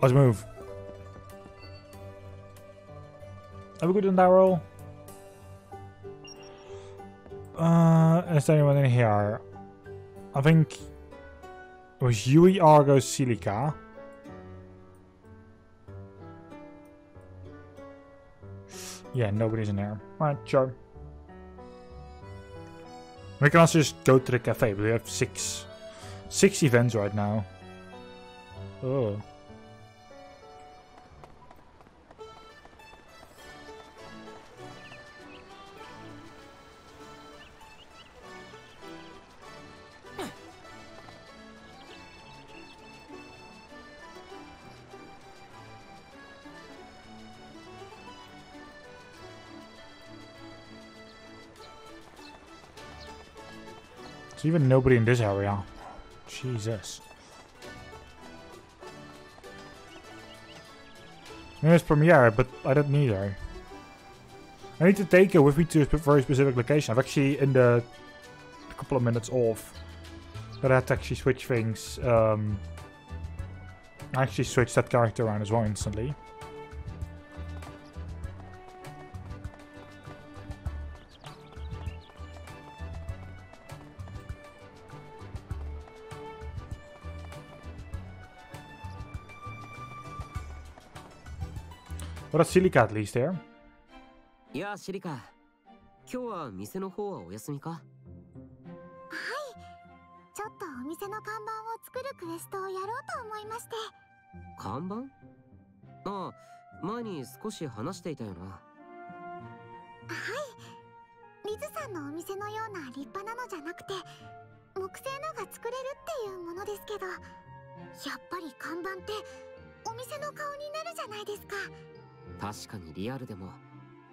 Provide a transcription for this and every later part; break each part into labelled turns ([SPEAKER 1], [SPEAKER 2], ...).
[SPEAKER 1] Let's move. Are we good on that roll? Uh, is there anyone in here? I think it was Yui, Argo, Silica. Yeah, nobody's in there. Alright, sure. We can also just go to the cafe, but we have six six events right now. Oh. Even nobody in this area. Jesus. There's Premiere, but I don't need her. I need to take her with me to a very specific location. I've actually, in the couple of minutes off, but I had to actually switch things. Um, I actually switched that character around as well instantly. What does Silica at least here?
[SPEAKER 2] いやシリカ。今日は店の方はお休みか？
[SPEAKER 3] ちょっとお店の看板を作るクエストをやろうと思いまして。
[SPEAKER 2] 看板？ああ前に少し話していたよな。
[SPEAKER 3] はい。リズさんのお店のような立派なのじゃなくて木製のが作れるっていうものですけどやっぱり看板ってお店の顔になるじゃないですか
[SPEAKER 2] 確かにリアルでも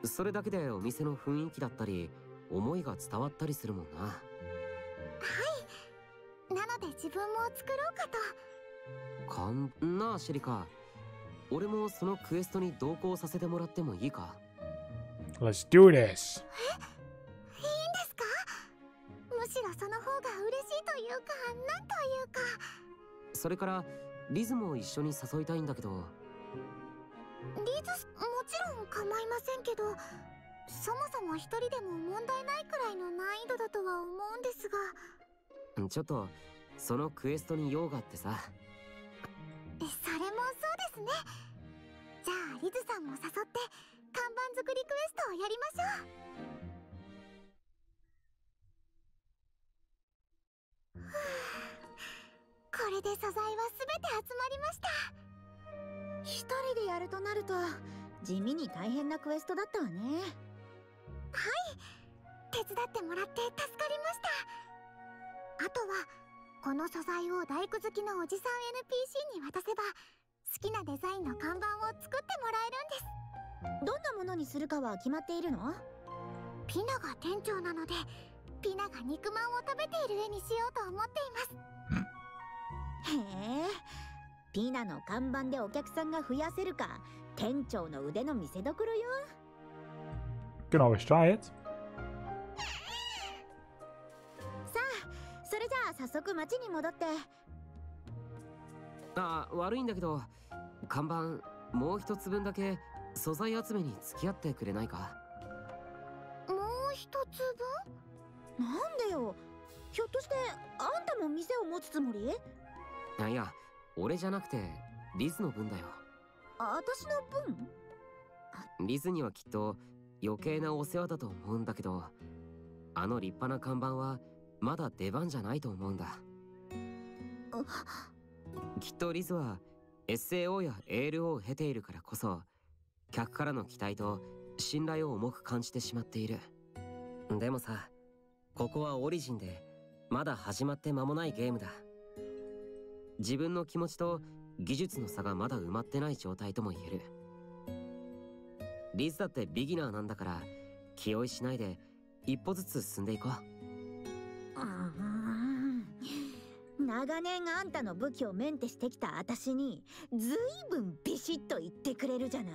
[SPEAKER 2] それだけでお店の雰囲気だったり思いが伝わったりするもんな。
[SPEAKER 3] なので自分も作ろうかと。
[SPEAKER 2] かんなあシリカ。俺もそのクエストに同行させてもらってもいいか
[SPEAKER 1] ？Let's do this.
[SPEAKER 3] いいんですか？むしろその方が嬉しいというかなんというか。
[SPEAKER 2] それからリズも一緒に誘いたいんだけど
[SPEAKER 3] リズもちろん構いませんけどそもそも一人でも問題ないくらいの難易度だとは思うんですが。
[SPEAKER 2] ちょっとそのクエストに用があってさ。
[SPEAKER 3] えそれもそうですね。じゃあリズさんも誘って看板作りクエストをやりましょう。これで素材は全て集まりました
[SPEAKER 4] 一人でやるとなると地味に大変なクエストだったわね。
[SPEAKER 3] 手伝ってもらって助かりました。あとはこの素材を大工好きのおじさん NPC に渡せば好きなデザインの看板を作ってもらえるんです。
[SPEAKER 4] どんなものにするかは決まっているの？
[SPEAKER 3] ピナが店長なのでピナが肉まんを食べている絵にしようと思っています。
[SPEAKER 4] へえピナの看板でお客さんが増やせるか店長の腕の見せ所よ。
[SPEAKER 1] You can always try it?
[SPEAKER 4] それじゃあ早速町に戻って。
[SPEAKER 2] あ悪いんだけど看板もう一つ分だけ素材集めに付き合ってくれないか？
[SPEAKER 3] もう一つ
[SPEAKER 4] なんでよ。ひょっとしてあんたも店を持つつもり？
[SPEAKER 2] あいや俺じゃなくてリズの分だよ。
[SPEAKER 4] あ私の分？
[SPEAKER 2] リズにはきっと余計なお世話だと思うんだけどあの立派な看板はまだ出番じゃないと思うんだ。きっとリズは SAO や ALO を経ているからこそ客からの期待と信頼を重く感じてしまっている。でもさここはオリジンでまだ始まって間もないゲームだ自分の気持ちと技術の差がまだ埋まってない状態とも言える。リズだってビギナーなんだから気負いしないで一歩ずつ進んでいこう。
[SPEAKER 4] うん長年あんたの武器をメンテしてきた私にずいぶんビシッと言ってくれるじゃない。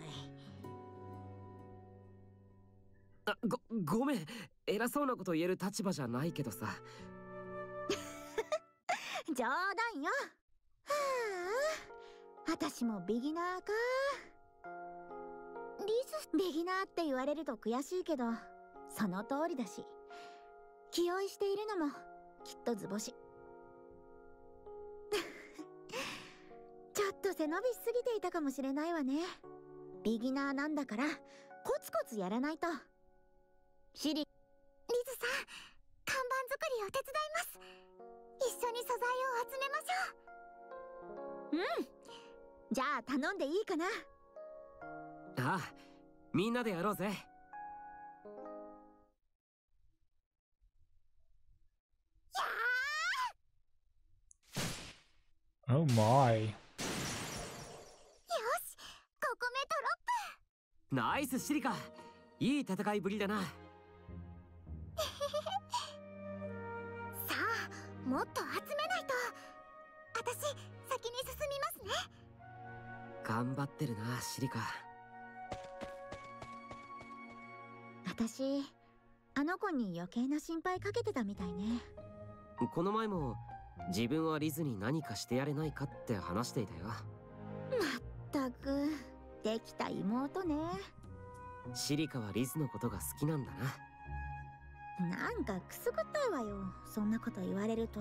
[SPEAKER 2] あごごめん。偉そうなこと言える立場じゃないけどさ。
[SPEAKER 4] 冗談よは私もビギナーか。リズビギナーって言われると悔しいけどその通りだし。気負いしているのもきっと図星。ちょっと背伸びしすぎていたかもしれないわね。ビギナーなんだからコツコツやらないと。シリ
[SPEAKER 3] リズさん看板作りを手伝います。一緒に素材を集めましょう。
[SPEAKER 4] うん。じゃあ頼んでいいかな？
[SPEAKER 2] ああみんなでやろうぜ。
[SPEAKER 1] Oh my.
[SPEAKER 3] よしここメトロ
[SPEAKER 2] ナイスシリカ。いい戦いぶりだな。
[SPEAKER 3] さあもっと集め私先に進みますね。
[SPEAKER 2] 頑張ってるなシリカ。
[SPEAKER 4] 私あの子に余計な心配かけてたみたいね。
[SPEAKER 2] この前も自分はリズに何かしてやれないかって話していたよ。
[SPEAKER 4] まったくできた妹ね。
[SPEAKER 2] シリカはリズのことが好きなんだな。
[SPEAKER 4] なんかくすぐったいわよそんなこと言われると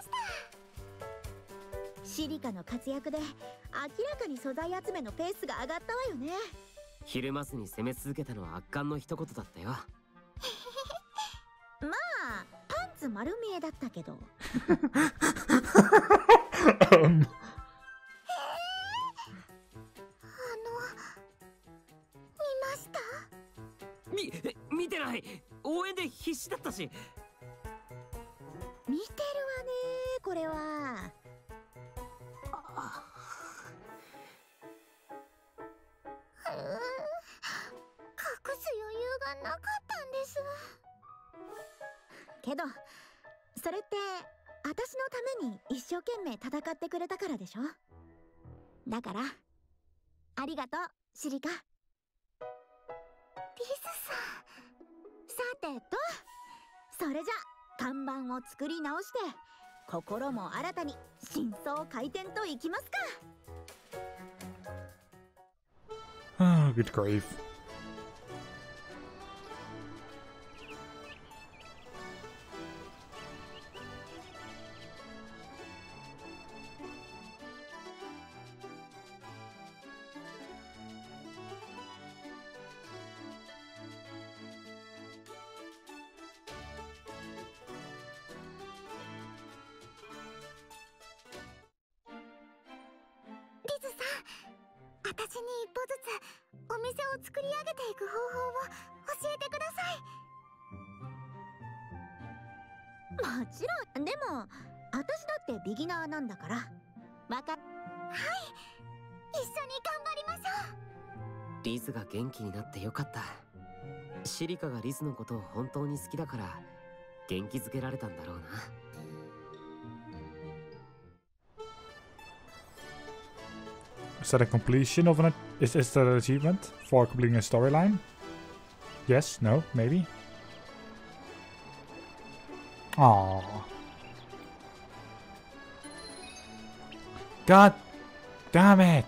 [SPEAKER 3] した。
[SPEAKER 4] シリカ
[SPEAKER 2] の
[SPEAKER 4] 活躍で明らかに素材集めのペースが上がったわよね
[SPEAKER 2] ひるまずに攻め続けたのは圧巻の一言だったよ。
[SPEAKER 4] まあパンツ丸見えだったけど。
[SPEAKER 1] um,
[SPEAKER 3] あの見ました？
[SPEAKER 2] み見てない。応援で必死だったし。
[SPEAKER 4] 見てるわねこれは
[SPEAKER 3] がなかったんです
[SPEAKER 4] けどそれって私のために一生懸命戦ってくれたからでしょ？だからありがとうシリカ。
[SPEAKER 3] リズさ
[SPEAKER 4] さてとそれじゃ看板を作り直して心も新たに真相回転といきますか。
[SPEAKER 1] Oh, good grief.
[SPEAKER 3] 一歩ずつお店を作り上げていく方法を教えてください。
[SPEAKER 4] もちろん。でも私だってビギナーなんだから。わかっ
[SPEAKER 3] 一緒に頑張りましょう。
[SPEAKER 2] リズが元気になってよかった。シリカがリズのことを本当に好きだから元気づけられたんだろうな
[SPEAKER 1] Is that a completion of an... Is, is that an achievement for completing a storyline? Yes? No? Maybe? Aww. God damn it!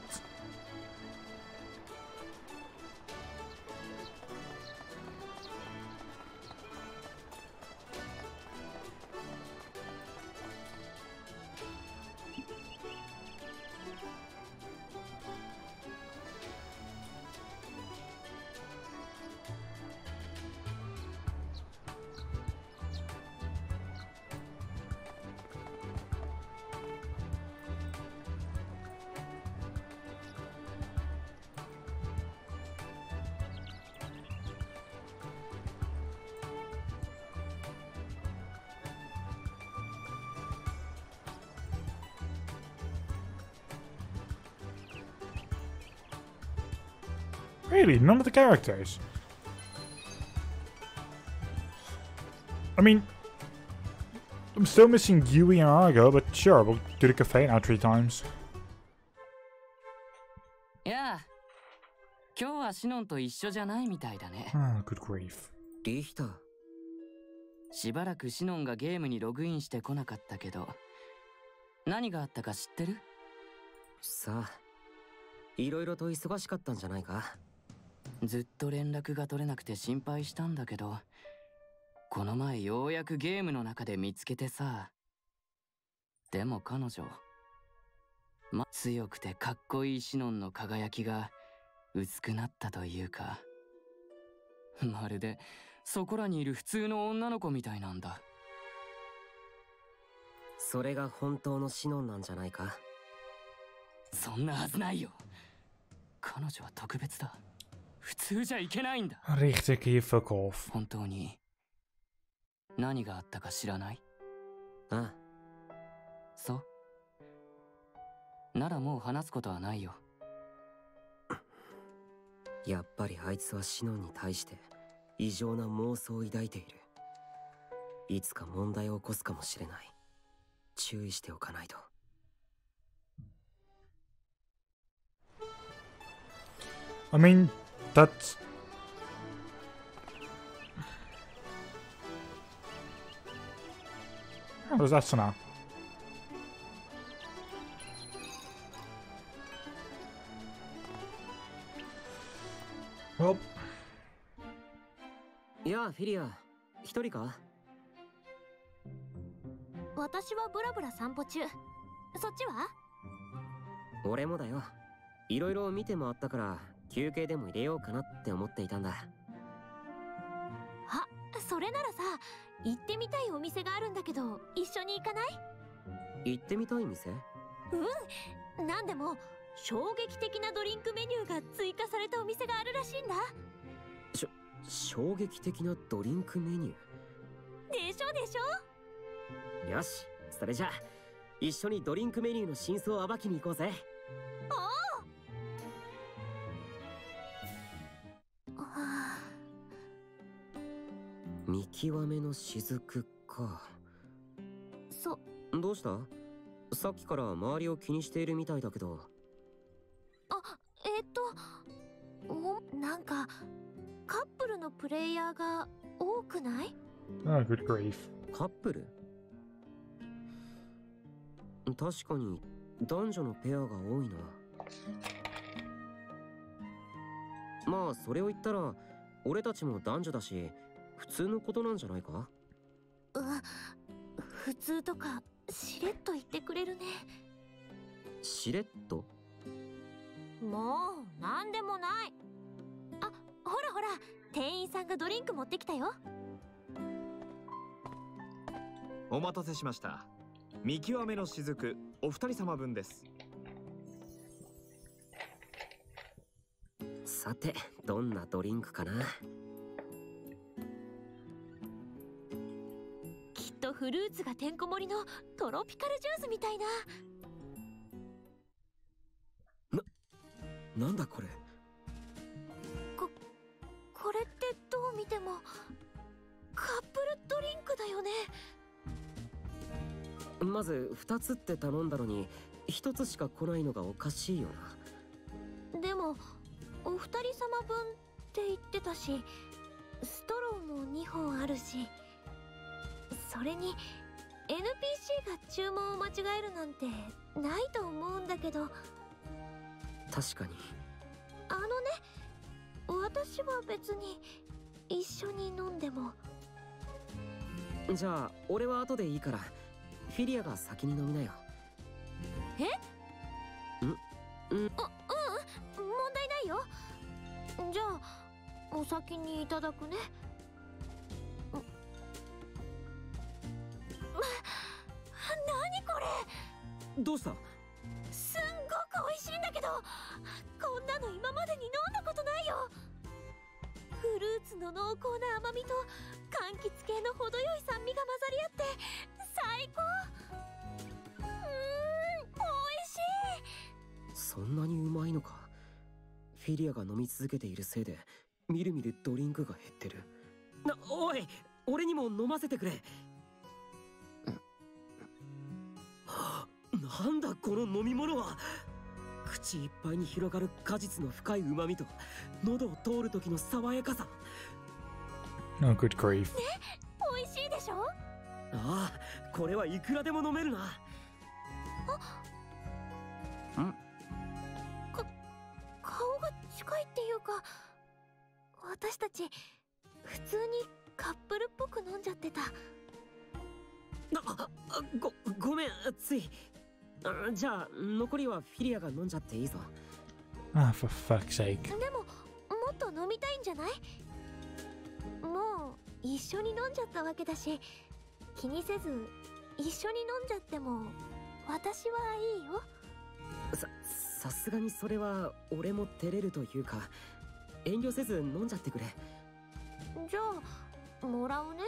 [SPEAKER 1] Of the characters? I mean, I'm still missing Yui and Argo, but sure, we'll do the cafe now three times.
[SPEAKER 5] いやあ今日はシノンと一緒じゃないみたいだね
[SPEAKER 1] Ah, good grief.
[SPEAKER 2] リヒター
[SPEAKER 5] しばらくシノンがゲームにログインしてこなかったけど何があったか知ってる
[SPEAKER 2] さあいろいろと忙しかったんじゃないか
[SPEAKER 5] ずっと連絡が取れなくて心配したんだけどこの前ようやくゲームの中で見つけてさ。でも彼女ま強くてかっこいいシノンの輝きが薄くなったというかまるでそこらにいる普通の女の子みたいなんだ。
[SPEAKER 2] それが本当のシノンなんじゃないか？
[SPEAKER 5] そんなはずないよ。彼女は特別だ普通じゃいけないんだ。
[SPEAKER 1] Richt ik hier off.
[SPEAKER 5] 本当に何があったか知らない？
[SPEAKER 2] あ
[SPEAKER 5] そう。ならもう話すことはないよ。
[SPEAKER 2] あ やっぱりあいつはシノンに対して異常な妄想を抱いている。いつか問題を起こすかもしれない。注意しておかないと。
[SPEAKER 1] I mean, that's... Oh, wat is dat zo nou? Well,
[SPEAKER 2] いやフィリア一人か？
[SPEAKER 6] 私はブラブラ散歩中。そっちは？
[SPEAKER 2] 俺もだよ。いろいろ見て回ったから休憩でも入れようかなって思っていたんだ。
[SPEAKER 6] あそれならさ行ってみたいお店があるんだけど一緒に行かない？
[SPEAKER 2] 行ってみたい店？
[SPEAKER 6] うん。なんでも衝撃的なドリンクメニューが追加されたお店があるらしいんだ。
[SPEAKER 2] 衝撃的なドリンクメニュ
[SPEAKER 6] でしょでしょ？
[SPEAKER 2] ーよしそれじゃあ一緒にドリンクメニューの真相を暴きに行こうぜ極めの雫か。
[SPEAKER 6] そ。
[SPEAKER 2] どうした？さっきから周りを気にしているみたいだけど。
[SPEAKER 6] あえっとおなんかカップルのプレイヤーが多くない
[SPEAKER 1] ？Oh, good grief.
[SPEAKER 2] カップル？確かに男女のペアが多いな。まあそれを言ったら俺たちも男女だし普通のことなんじゃないか？
[SPEAKER 6] う普通とかしれっと言ってくれるね。
[SPEAKER 2] しれっと？
[SPEAKER 6] もうなんでもない。あほらほら店員さんがドリンク持ってきたよ。
[SPEAKER 7] お待たせしました。見極めの雫お二人様分です。
[SPEAKER 2] さてどんなドリンクかな？
[SPEAKER 6] フルーツがてんこ盛りのトロピカルジュースみたいな。
[SPEAKER 2] なんだこれ？
[SPEAKER 6] これってどう見てもカップルドリンクだよね。
[SPEAKER 2] まず2つって頼んだのに1つしか来ないのがおかしいよな。
[SPEAKER 6] でもお二人様分って言ってたしストローも2本あるしそれに NPC が注文を間違えるなんてないと思うんだけど。
[SPEAKER 2] 確かに。
[SPEAKER 6] あのね私は別に一緒に飲んでも。
[SPEAKER 2] じゃあ俺は後でいいからフィリアが先に飲みなよ。
[SPEAKER 6] あうん問題ないよ。じゃあお先にいただくね
[SPEAKER 2] どうした？
[SPEAKER 6] すんごく美味しいんだけどこんなの今までに飲んだことないよ。フルーツの濃厚な甘みと柑橘系の程よい酸味が混ざり合って最高。うーん美味しい。
[SPEAKER 2] そんなにうまいのか。フィリアが飲み続けているせいでみるみるドリンクが減ってる。なおい俺にも飲ませてくれ。なんだこの飲み物は。口いっぱいに広がる果実の深い旨味と喉を通る時の爽やかさ。
[SPEAKER 1] Oh, good grief.
[SPEAKER 6] 美味しいでしょ？
[SPEAKER 2] ああこれはいくらでも飲めるな。
[SPEAKER 6] 顔が近いっていうか私たち普通にカップルっぽく飲んじゃってた。
[SPEAKER 2] ああごごめんついあじゃあ残りはフィリアが飲んじゃっていいぞ。
[SPEAKER 1] Ah, for fuck's sake.
[SPEAKER 6] でももっと飲みたいんじゃない？もう一緒に飲んじゃったわけだし気にせず一緒に飲んじゃっても私はいいよ。
[SPEAKER 2] ささすがにそれは俺も照れるというか遠慮せず飲んじゃってくれ。
[SPEAKER 6] じゃあもらうね。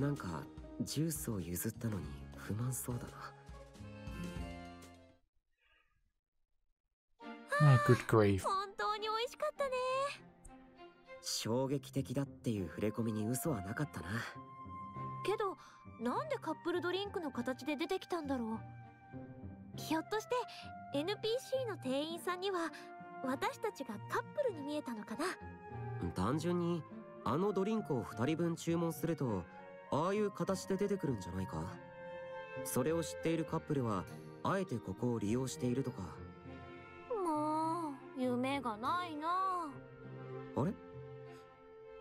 [SPEAKER 2] なんかジュースを譲ったのに不満そうだな
[SPEAKER 1] Ah, good grief.
[SPEAKER 6] 本当に美味しかったね。
[SPEAKER 2] 衝撃的だっていう触れ込みに嘘はなかったな。
[SPEAKER 6] けどなんでカップルドリンクの形で出てきたんだろう。ひょっとして NPC の店員さんには私たちがカップルに見えたのかな？
[SPEAKER 2] 単純にあのドリンクを2人分注文するとああいう形で出てくるんじゃないか？それを知っているカップルはあえてここを利用しているとか
[SPEAKER 6] 夢がないな。
[SPEAKER 2] あれ？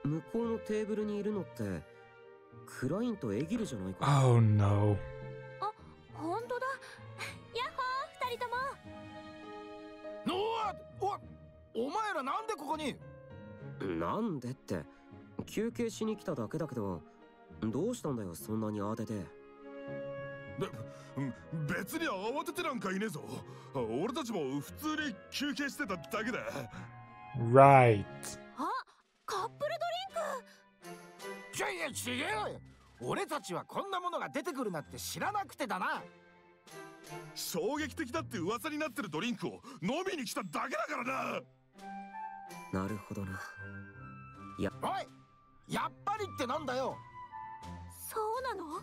[SPEAKER 2] 向こうのテーブルにいるのってクラインとエギルじゃないか
[SPEAKER 1] Oh no.
[SPEAKER 6] 本当だ。やっほー二人とも。
[SPEAKER 8] おお前らなんでここに？
[SPEAKER 2] なんでって。休憩しに来ただけだけどどうしたんだよそんなに慌てて
[SPEAKER 8] うん別に慌ててなんかいねえぞ。俺たちも普通に休憩してただけだ。
[SPEAKER 1] Right.
[SPEAKER 6] あカップル
[SPEAKER 8] いやいや違えよ。俺たちはこんなものが出てくるなんて知らなくてだな。衝撃的だって噂になってるドリンクを飲みに来ただけだからな。
[SPEAKER 2] なるほどな。
[SPEAKER 8] おいやっぱりってなんだよ。
[SPEAKER 6] そうなの？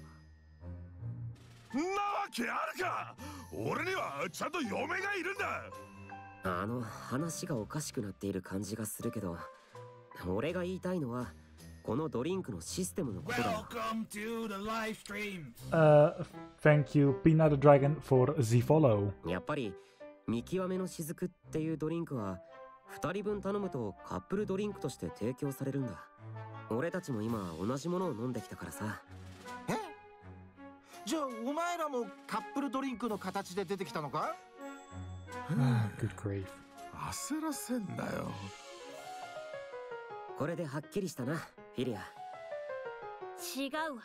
[SPEAKER 8] なわけあるか。俺にはちゃんと嫁がいるんだ。
[SPEAKER 2] あの話がおかしくなっている感じがするけど俺が言いたいのはこのドリンクのシステムのことだよ。
[SPEAKER 9] Welcome to the live stream.
[SPEAKER 1] Uh, thank you, Peanut Dragon, for the follow.
[SPEAKER 2] やっぱり見極めの雫っていうドリンクは2人分頼むとカップルドリンクとして提供されるんだ。俺たちも今同じものを飲んできたからさ。
[SPEAKER 8] えじゃあお前らもカップルドリンクの形で出てきたのか
[SPEAKER 1] ？Ah, good grief.
[SPEAKER 8] 焦らせんなよ。
[SPEAKER 2] これではっきりしたなフィリア。
[SPEAKER 6] 違うわ。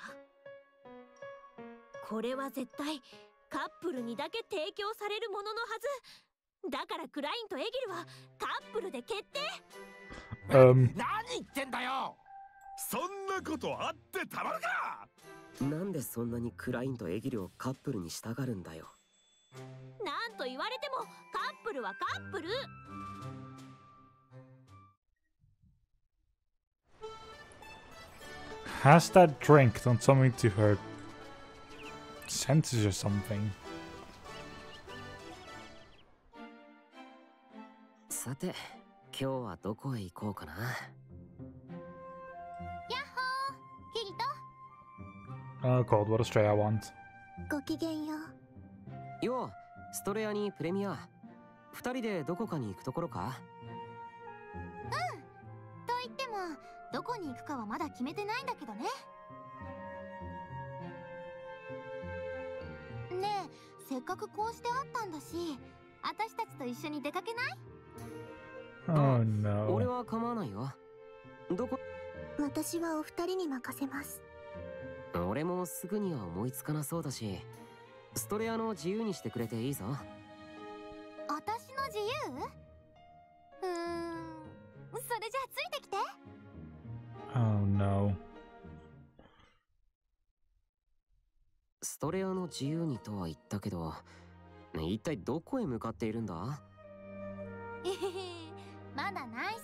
[SPEAKER 6] これは絶対カップルにだけ提供されるもののはず。だからクラインとエギルはカップルで決定。
[SPEAKER 1] Um,
[SPEAKER 8] 何言ってんだよ！そんなことあってたまるか
[SPEAKER 2] なんでそんなにクラインとエギルをカップルにしたがるんだよ。
[SPEAKER 6] なんと言われてもカップルはカップル。
[SPEAKER 1] Has that drink done something to her senses or something?
[SPEAKER 2] さて今日はどこへ行こうかな
[SPEAKER 1] Oh god, what a stray I want.
[SPEAKER 6] トごきげんよう。
[SPEAKER 2] ようストレアにプレミア。2人でどこかに行くところか？
[SPEAKER 6] と言ってもどこに行くかはまだ決めてないんだけどね。ねえせっかくこうして会ったんだし私たちと一緒に出かけない
[SPEAKER 1] ？Oh
[SPEAKER 2] 俺
[SPEAKER 1] no.
[SPEAKER 2] は構わないよ。どこ？
[SPEAKER 6] 私はお二人に任せます
[SPEAKER 2] 俺もすぐには思いつかなそうだしストレアの自由にしてくれていいぞ。
[SPEAKER 6] 私の自由？うーん。それじゃあついてきて。
[SPEAKER 1] Oh no.
[SPEAKER 2] ストレアの自由にとは言ったけど一体どこへ向かっているんだ？
[SPEAKER 6] えへへまだ内緒。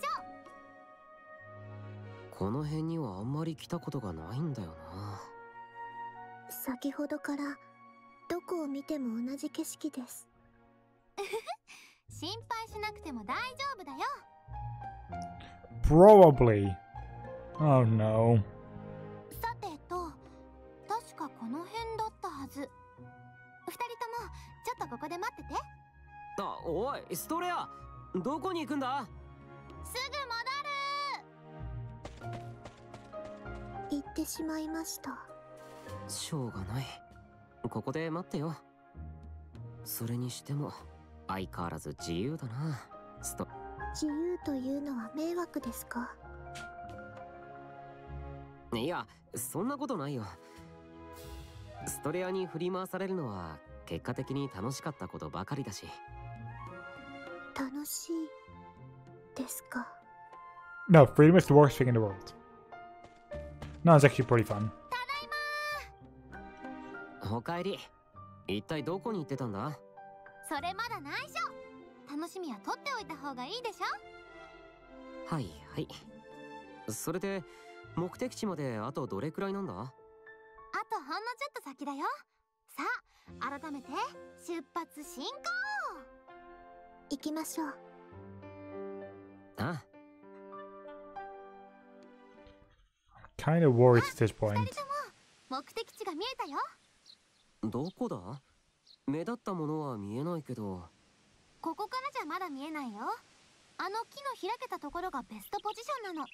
[SPEAKER 2] この辺にはあんまり来たことがないんだよな
[SPEAKER 3] 先ほどからどこを見ても同じ景色です。
[SPEAKER 6] 心配しなくても大丈夫だよ。
[SPEAKER 1] Probably. Oh no.
[SPEAKER 6] さてと確かこの辺だったはず。二人ともちょっとここで待ってて。
[SPEAKER 2] あおいストレアどこに行くんだ？
[SPEAKER 6] すぐ戻る。
[SPEAKER 3] 行ってしまいました
[SPEAKER 2] しょうがない。ここで待ってよ。それにしても相変わらず自由だな。スト
[SPEAKER 3] 自由というのは迷惑ですか？
[SPEAKER 2] いやそんなことないよ。ストレアに振り回されるのは結果的に楽しかったことばかりだし。
[SPEAKER 3] 楽しいですか
[SPEAKER 1] ？No, freedom is the worst thing in the world. No, it's actually pretty fun.
[SPEAKER 2] おかえり。一体どこに行ってたんだ？
[SPEAKER 6] それまだ内緒。楽しみは取っておいた方がいいでしょ？
[SPEAKER 2] はいはい。それで目的地まであとどれくらいなんだ？
[SPEAKER 6] あとほんのちょっと先だよ。さあ改めて出発進行。
[SPEAKER 3] 行きましょう。
[SPEAKER 2] あ。
[SPEAKER 1] Kind of worried at this point.
[SPEAKER 6] 二人とも目的地が見えたよ
[SPEAKER 2] どこだ？目立ったものは見えないけど。
[SPEAKER 6] ここからじゃまだ見えないよ。あの木の開けたところがベストポジションなの。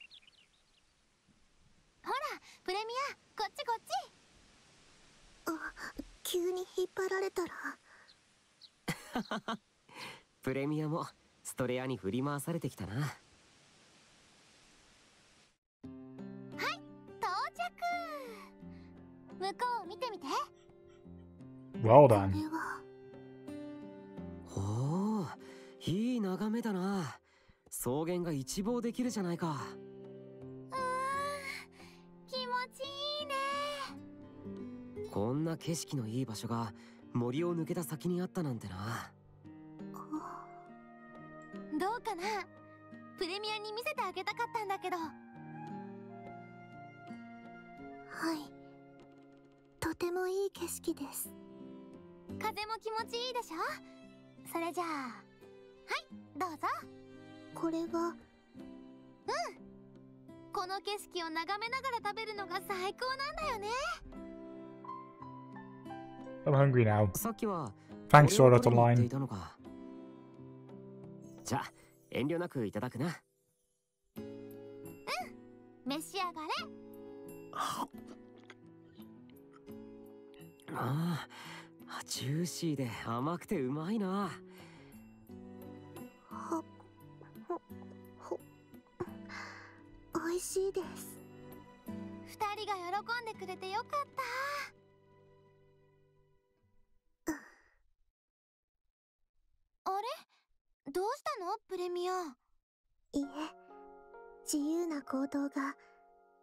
[SPEAKER 6] ほらプレミアこっちこっち。
[SPEAKER 3] あ急に引っ張られたら。
[SPEAKER 2] プレミアもストレアに振り回されてきたな。
[SPEAKER 6] 到着。向こうを見てみて
[SPEAKER 1] Well
[SPEAKER 3] こ
[SPEAKER 1] done.
[SPEAKER 2] おおいい眺めだな。草原が一望できるじゃないか。
[SPEAKER 6] うーん気持ちいいね。
[SPEAKER 2] こんな景色のいい場所が森を抜けた先にあったなんてな。
[SPEAKER 6] どうかな。プレミアに見せてあげたかったんだけど。
[SPEAKER 3] はい。とてもいい景色です
[SPEAKER 6] 風も気持ちいいでしょ？それじゃあ。はいどうぞ。
[SPEAKER 3] これは？
[SPEAKER 6] この景色を眺めながら食べるのが最高なんだよね。
[SPEAKER 1] I'm hungry now.
[SPEAKER 2] さっきは
[SPEAKER 1] Thanks,
[SPEAKER 2] こ
[SPEAKER 1] Sword
[SPEAKER 2] れを
[SPEAKER 1] Art
[SPEAKER 2] 取りに行って
[SPEAKER 1] Online.
[SPEAKER 2] いたのか。じゃあ遠慮なくいただくな。
[SPEAKER 6] 召し上がれ。
[SPEAKER 2] ああジューシーで甘くてうまいな。
[SPEAKER 3] ほほほ美味しいです。
[SPEAKER 6] 二人が喜んでくれてよかった。あれ？どうしたの？プレミア。
[SPEAKER 3] いえ。自由な行動が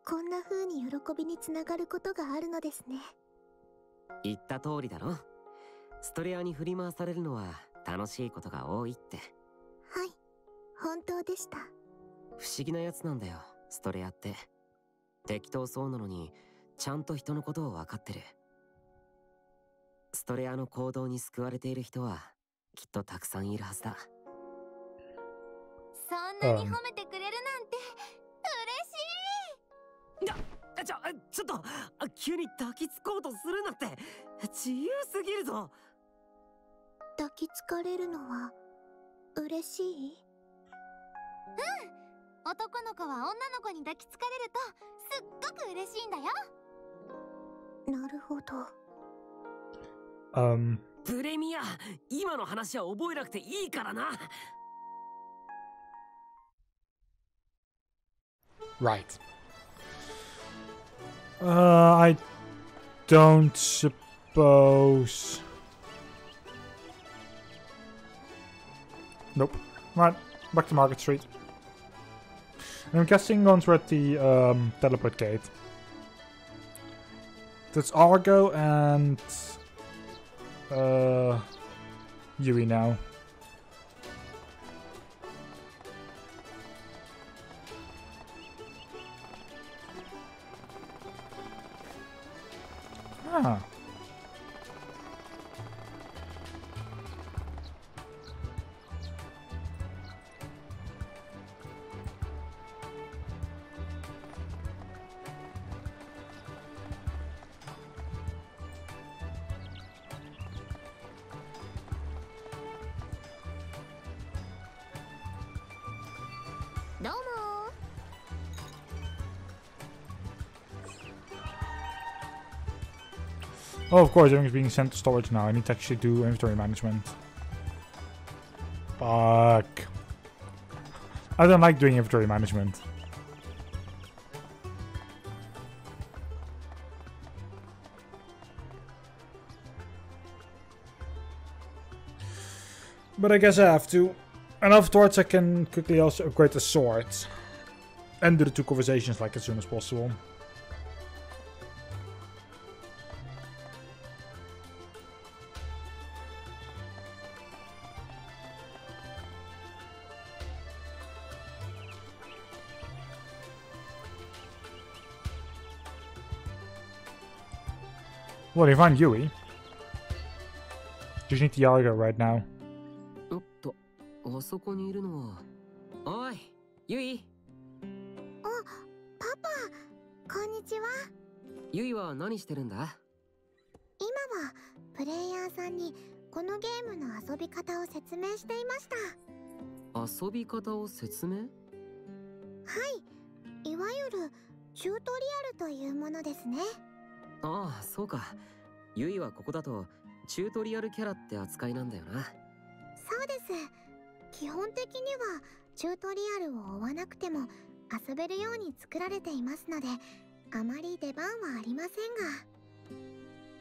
[SPEAKER 3] こんな風に喜びにつながることがあるのですね。
[SPEAKER 2] 言った通りだろストレアに振り回されるのは楽しいことが多いって。
[SPEAKER 3] はい。本当でした。
[SPEAKER 2] 不思議なやつなんだよストレアって。適当そうなのにちゃんと人のことを分かってる。ストレアの行動に救われている人はきっとたくさんいるはずだ。
[SPEAKER 6] そんなに褒めてくれるなんて嬉しい。
[SPEAKER 2] いやちょちょっとあ急に抱きつこうとするなって自由すぎるぞ
[SPEAKER 3] 抱きつかれるのは嬉しい？
[SPEAKER 6] 男の子は女の子に抱きつかれるとすっごく嬉しいんだよ
[SPEAKER 3] なるほど
[SPEAKER 1] Um,
[SPEAKER 2] プレミア今の話は覚えなくていいからな
[SPEAKER 1] right. Uh, I don't suppose. Nope. Right, back to Market Street. I'm guessing once we're at the um, teleport gate. That's Argo and uh, Yui now. Of course, everything's being sent to storage now. I need to actually do inventory management. Fuck. I don't like doing inventory management. But I guess I have to. And afterwards I can quickly also upgrade the sword. And do the two conversations like as soon as possible. Well, you find Yui. Just need the Yarga right now?
[SPEAKER 2] おっと、あそこにいるのは。おい、ユイ
[SPEAKER 3] パパこんにちは
[SPEAKER 2] ユイは何してるんだ
[SPEAKER 3] 今はプレイヤーさんにこのゲームの遊び方を説明していました
[SPEAKER 2] 遊び方を説明
[SPEAKER 3] はいいわゆるチュートリアルというものですね
[SPEAKER 2] ああ、そうか。ユイはここだと、チュートリアルキャラって扱いなんだよな。
[SPEAKER 3] そうです基本的にはチュートリアルを追わなくても遊べるように作られていますのであまり出番はありませんが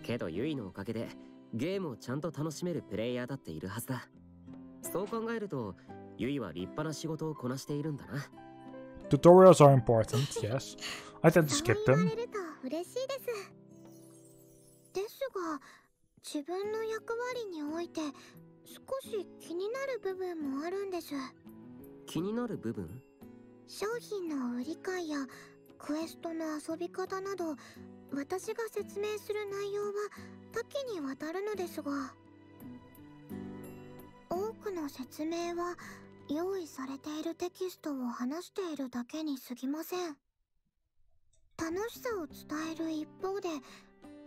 [SPEAKER 2] けどユイのおかげで、ゲームをちゃんと楽しめるプレイヤーだっているはずだ。そう考えると、ユイは立派な仕事をこなしているんだな。
[SPEAKER 1] Tutorials are important, yes. I tend to
[SPEAKER 3] そう
[SPEAKER 1] skip
[SPEAKER 3] 言わ them. れると嬉しいですですが自分の役割において少し気になる部分もあるんです。
[SPEAKER 2] 気になる部分？
[SPEAKER 3] 商品の売り買いやクエストの遊び方など私が説明する内容は多岐にわたるのですが。多くの説明は用意されているテキストを話しているだけに過ぎません。楽しさを伝える一方で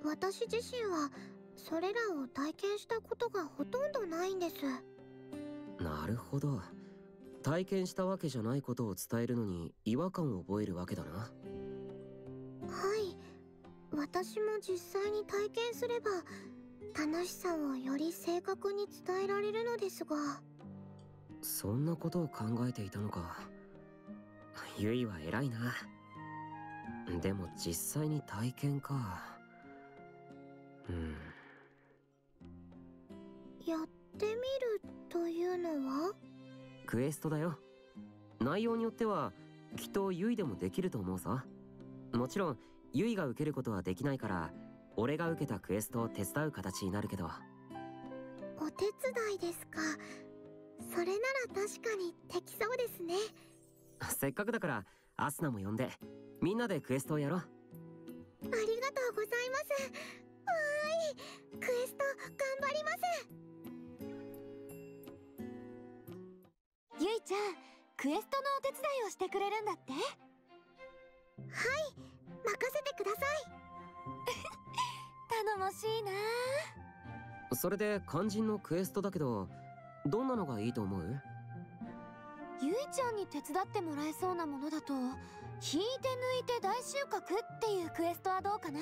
[SPEAKER 3] 私自身はそれらを体験したことがほとんどないんです
[SPEAKER 2] なるほど。体験したわけじゃないことを伝えるのに違和感を覚えるわけだな。
[SPEAKER 3] はい私も実際に体験すれば楽しさをより正確に伝えられるのですが
[SPEAKER 2] そんなことを考えていたのか。ユイは偉いな。でも実際に体験か。うん。
[SPEAKER 3] やってみるというのは？
[SPEAKER 2] クエストだよ。内容によっては、きっとユイでもできると思うぞ。もちろん、ユイが受けることはできないから、俺が受けたクエストを手伝う形になるけど。
[SPEAKER 3] お手伝いですか？それなら確かにできそうですね
[SPEAKER 2] せっかくだから、アスナも呼んで、みんなでクエストをやろう。
[SPEAKER 3] ありがとうございますわーい。クエスト頑張ります。
[SPEAKER 10] ゆいちゃんクエストのお手伝いをしてくれるんだって？
[SPEAKER 3] はい。任せてください。
[SPEAKER 10] 頼もしいな。
[SPEAKER 2] それで肝心のクエストだけど、どんなのがいいと思う？
[SPEAKER 10] ゆいちゃんに手伝ってもらえそうなものだと引いて抜いて大収穫っていうクエストはどうかな？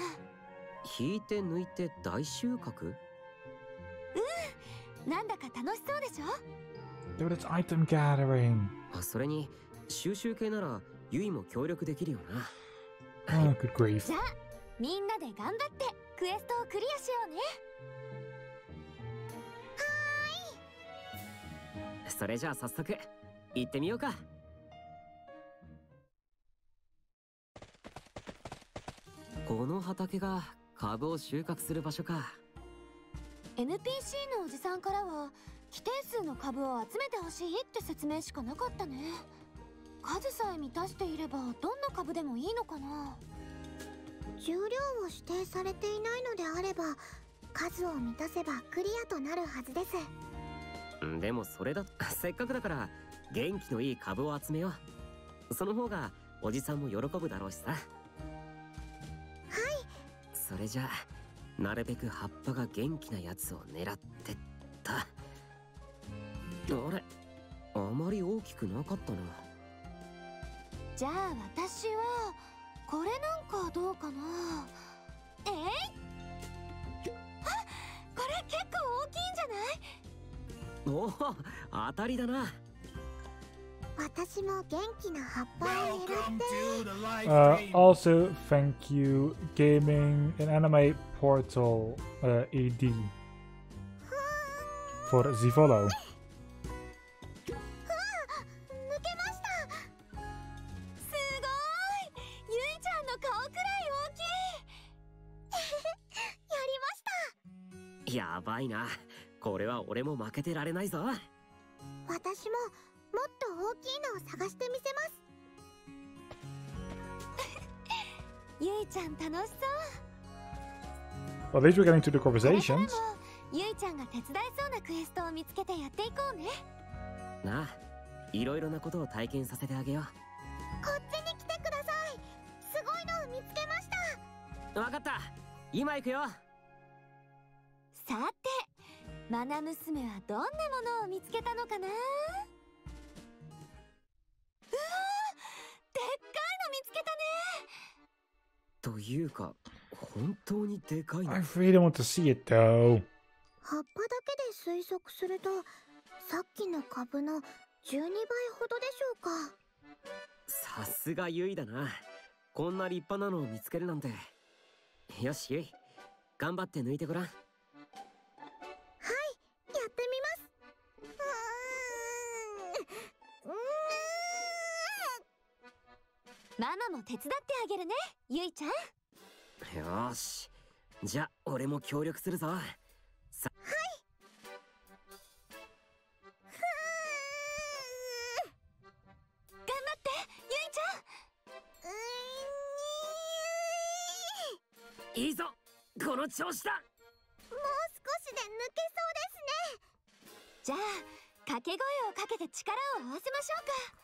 [SPEAKER 2] 引いて抜いて大収穫？
[SPEAKER 10] なんだか楽しそうでしょ
[SPEAKER 1] ？Dude, it's item gathering.
[SPEAKER 2] あそれに、収集系なら、ユイも協力できるよな。
[SPEAKER 1] Oh, good grief.
[SPEAKER 10] じゃあみんなで頑張ってクエストをクリアしようね
[SPEAKER 2] それじゃあ早速、行ってみようか。この畑が株を収穫する場所か。
[SPEAKER 10] NPC のおじさんからは規定数の株を集めてほしいって説明しかなかったね。数さえ満たしていればどんな株でもいいのかな。
[SPEAKER 3] 重量を指定されていないのであれば数を満たせばクリアとなるはずです。
[SPEAKER 2] でもそれだ せっかくだから元気のいい株を集めよう。その方がおじさんも喜ぶだろうしさ。はいそれじゃあなるべく葉っぱが元気なやつを狙ってった。あれ？あまり大きくなかったな。
[SPEAKER 6] じゃあ私はこれなんかどうかな？え？いあこれ結構大きいんじゃない？
[SPEAKER 2] おお当たりだな
[SPEAKER 1] Uh, also, thank you, Gaming and Anime Portal uh, ED, for the follow.
[SPEAKER 3] 抜けました
[SPEAKER 6] すごいゆいちゃんの顔くらい大きい
[SPEAKER 3] やりました
[SPEAKER 2] やばいなこれは俺も負けてられないぞ
[SPEAKER 3] 私ももっと大きいのを探してみせます。
[SPEAKER 6] ゆいちゃん楽しそう。
[SPEAKER 1] Well, at least we're getting to the conversations.
[SPEAKER 6] ゆいちゃんが手伝えそうなクエストを見つけてやっていこうね。
[SPEAKER 2] なあいろいろなことを体験させてあげよ
[SPEAKER 3] こっちに来てください。すごいのを見つけました。
[SPEAKER 2] うわかった。今行くよ。
[SPEAKER 6] さてマナ娘はどんなものを見つけたのかな？うでっかいの見つけたね。
[SPEAKER 2] というか本当にでかい
[SPEAKER 1] I
[SPEAKER 2] な
[SPEAKER 1] really want to see it though.
[SPEAKER 3] 葉っぱだけで推測するとさっきの株の12倍ほどでしょうか。
[SPEAKER 2] さすがゆいだな。こんな立派なのを見つけるなんて。よしゆい頑張って抜いてごらん。
[SPEAKER 3] やってみます。うーん。う
[SPEAKER 6] ママも手伝ってあげるねゆいちゃん。
[SPEAKER 2] よーし。じゃあ俺も協力するぞ。さ。
[SPEAKER 6] 頑張ってゆいちゃん。
[SPEAKER 2] いいぞ。この調子だ。
[SPEAKER 3] もう少しで抜けそうですね。
[SPEAKER 6] じゃあ掛け声をかけて力を合わせましょうか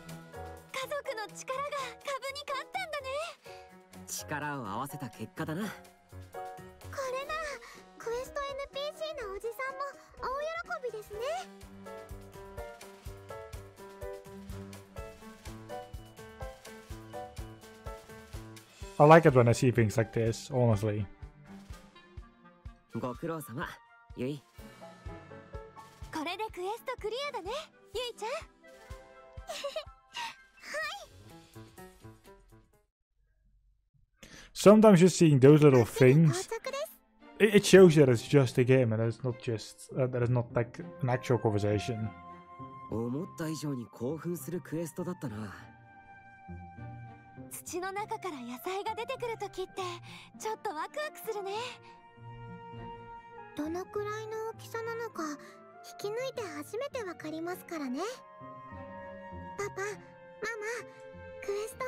[SPEAKER 2] 結果だな
[SPEAKER 3] これならクエスト NPC のおじさんも大喜びですね
[SPEAKER 1] I like it when I see things like this, honestly.
[SPEAKER 2] ご苦労様ゆい
[SPEAKER 1] Sometimes just seeing those little things, it, it shows that it's just a game and it's not just uh, that it's not like an actual conversation.
[SPEAKER 2] 思った以上に興奮するクエストだったな
[SPEAKER 6] 土の中から野菜が出てくるときってちょっとワクワクするね
[SPEAKER 3] どのくらいの大きさなのか引き抜いて初めてわかりますからねパパママクエスト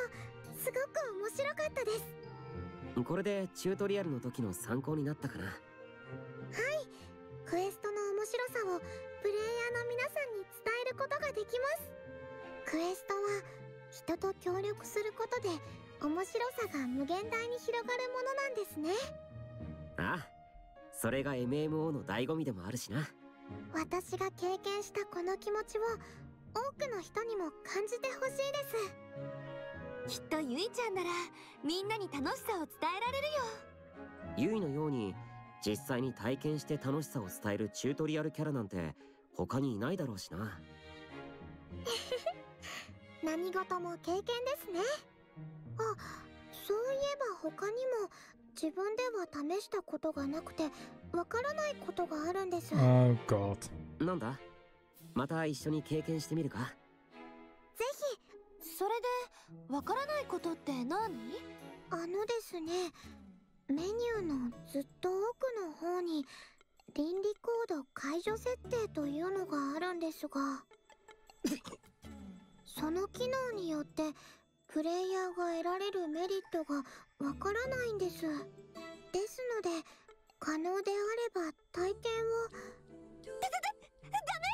[SPEAKER 3] すごく面白かったです
[SPEAKER 2] これでチュートリアルの時の参考になったかな。
[SPEAKER 3] クエストの面白さをプレイヤーの皆さんに伝えることができます。クエストは人と協力することで面白さが無限大に広がるものなんですね。
[SPEAKER 2] ああそれが MMO の醍醐味でもあるしな。
[SPEAKER 3] 私が経験したこの気持ちを多くの人にも感じてほしいです
[SPEAKER 6] きっとゆいちゃんならみんなに楽しさを伝えられるよ。
[SPEAKER 2] ゆいのように実際に体験して楽しさを伝えるチュートリアルキャラなんて他にいないだろうしな。
[SPEAKER 3] 何事も経験ですねあそういえば他にも自分では試したことがなくてわからないことがあるんです。
[SPEAKER 1] Oh god.
[SPEAKER 2] なんだ？また一緒に経験してみるか？
[SPEAKER 3] ぜ
[SPEAKER 10] それでわからないことって何？
[SPEAKER 3] ひあのですねメニューのずっと奥の方に倫理コード解除設定というのがあるんですが その機能によってプレイヤーが得られるメリットがわからないんです。ですので可能であれば体験を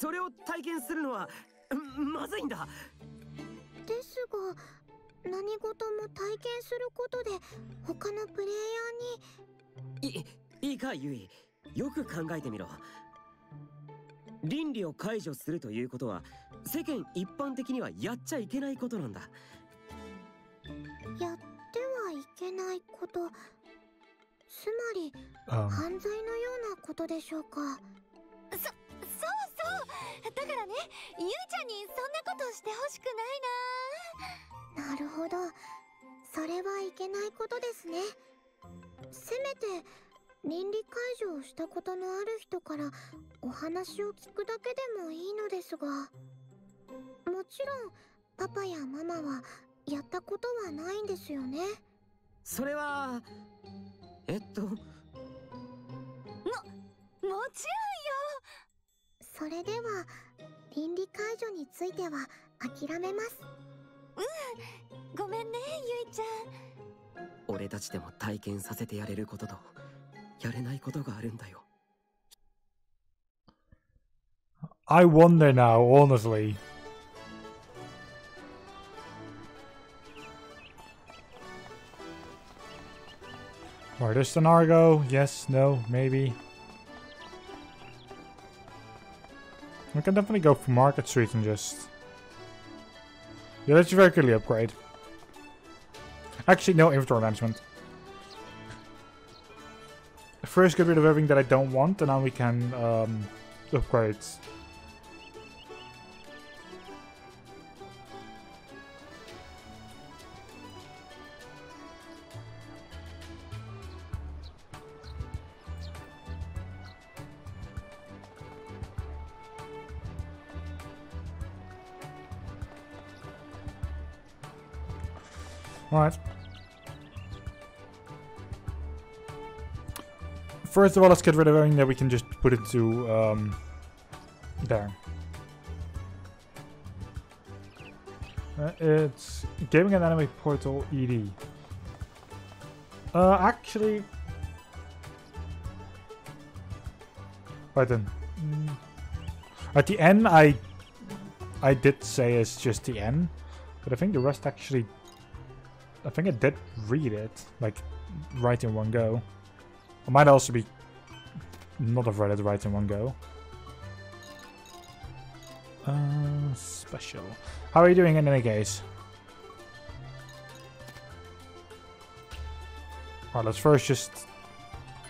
[SPEAKER 2] それを体験するのはんまずいんだ。
[SPEAKER 3] ですが何事も体験することで他のプレイヤーに。
[SPEAKER 2] いいいかユイ。よく考えてみろ。倫理を解除するということは世間一般的にはやっちゃいけないことなんだ。
[SPEAKER 3] やってはいけないこと。つまり
[SPEAKER 1] Um,
[SPEAKER 3] 犯罪のようなことでしょうか。
[SPEAKER 10] そうそう。だからねゆいちゃんにそんなことしてほしくないな
[SPEAKER 3] なるほど。それはいけないことですね。せめて倫理解除をしたことのある人からお話を聞くだけでもいいのですが。もちろんパパやママはやったことはないんですよね。
[SPEAKER 2] それはえっと？
[SPEAKER 10] もち
[SPEAKER 3] それでは倫理解除については諦めます
[SPEAKER 10] ろんごめんねゆいちゃん
[SPEAKER 2] 俺たちでも体験させてやれることとやれないことがあるんだよ
[SPEAKER 1] I wonder now, honestly. Where does Sonar go? Yes, no, maybe. We can definitely go for Market Street and just... Yeah, let's very quickly upgrade. Actually, no, inventory management. First get rid of everything that I don't want, and now we can um, upgrade. First of all, let's get rid of everything that we can just put into um, there. Uh, it's Gaming and Anime Portal ED. Uh, actually... Right then. Mm. At the end, I I did say it's just the N, but I think the rest actually... I think I did read it, like, right in one go. I might also be not have read it right in one go. Uh, special. How are you doing in any case? Alright, let's first just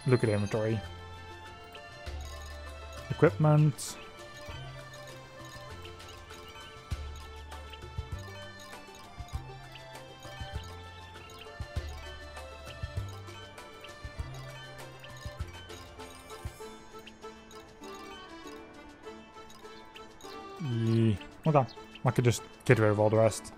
[SPEAKER 1] look at inventory. Equipment. I could just get rid of all the rest.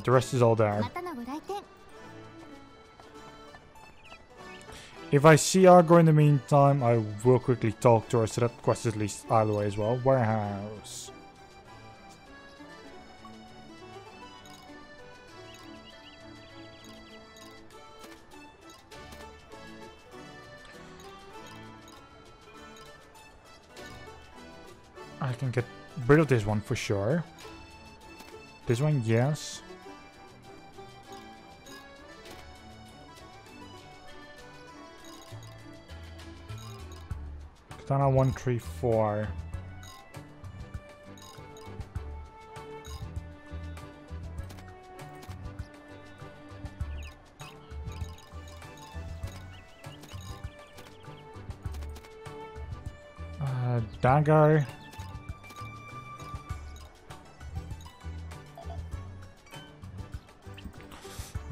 [SPEAKER 1] Alright, the rest is all there. If I see Argo in the meantime, I will quickly talk to her so that quest is at least out of the way as well. Warehouse. I can get rid of this one for sure. This one, yes. Katana 134. Uh, dagger.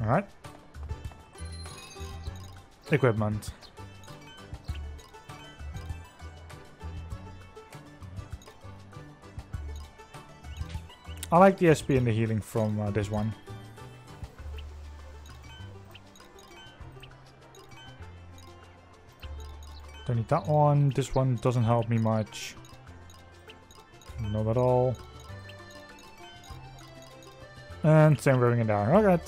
[SPEAKER 1] Alright. Equipment. I like the SP and the healing from uh, this one. Don't need that one. This one doesn't help me much. Not at all. And same rolling it down. Okay.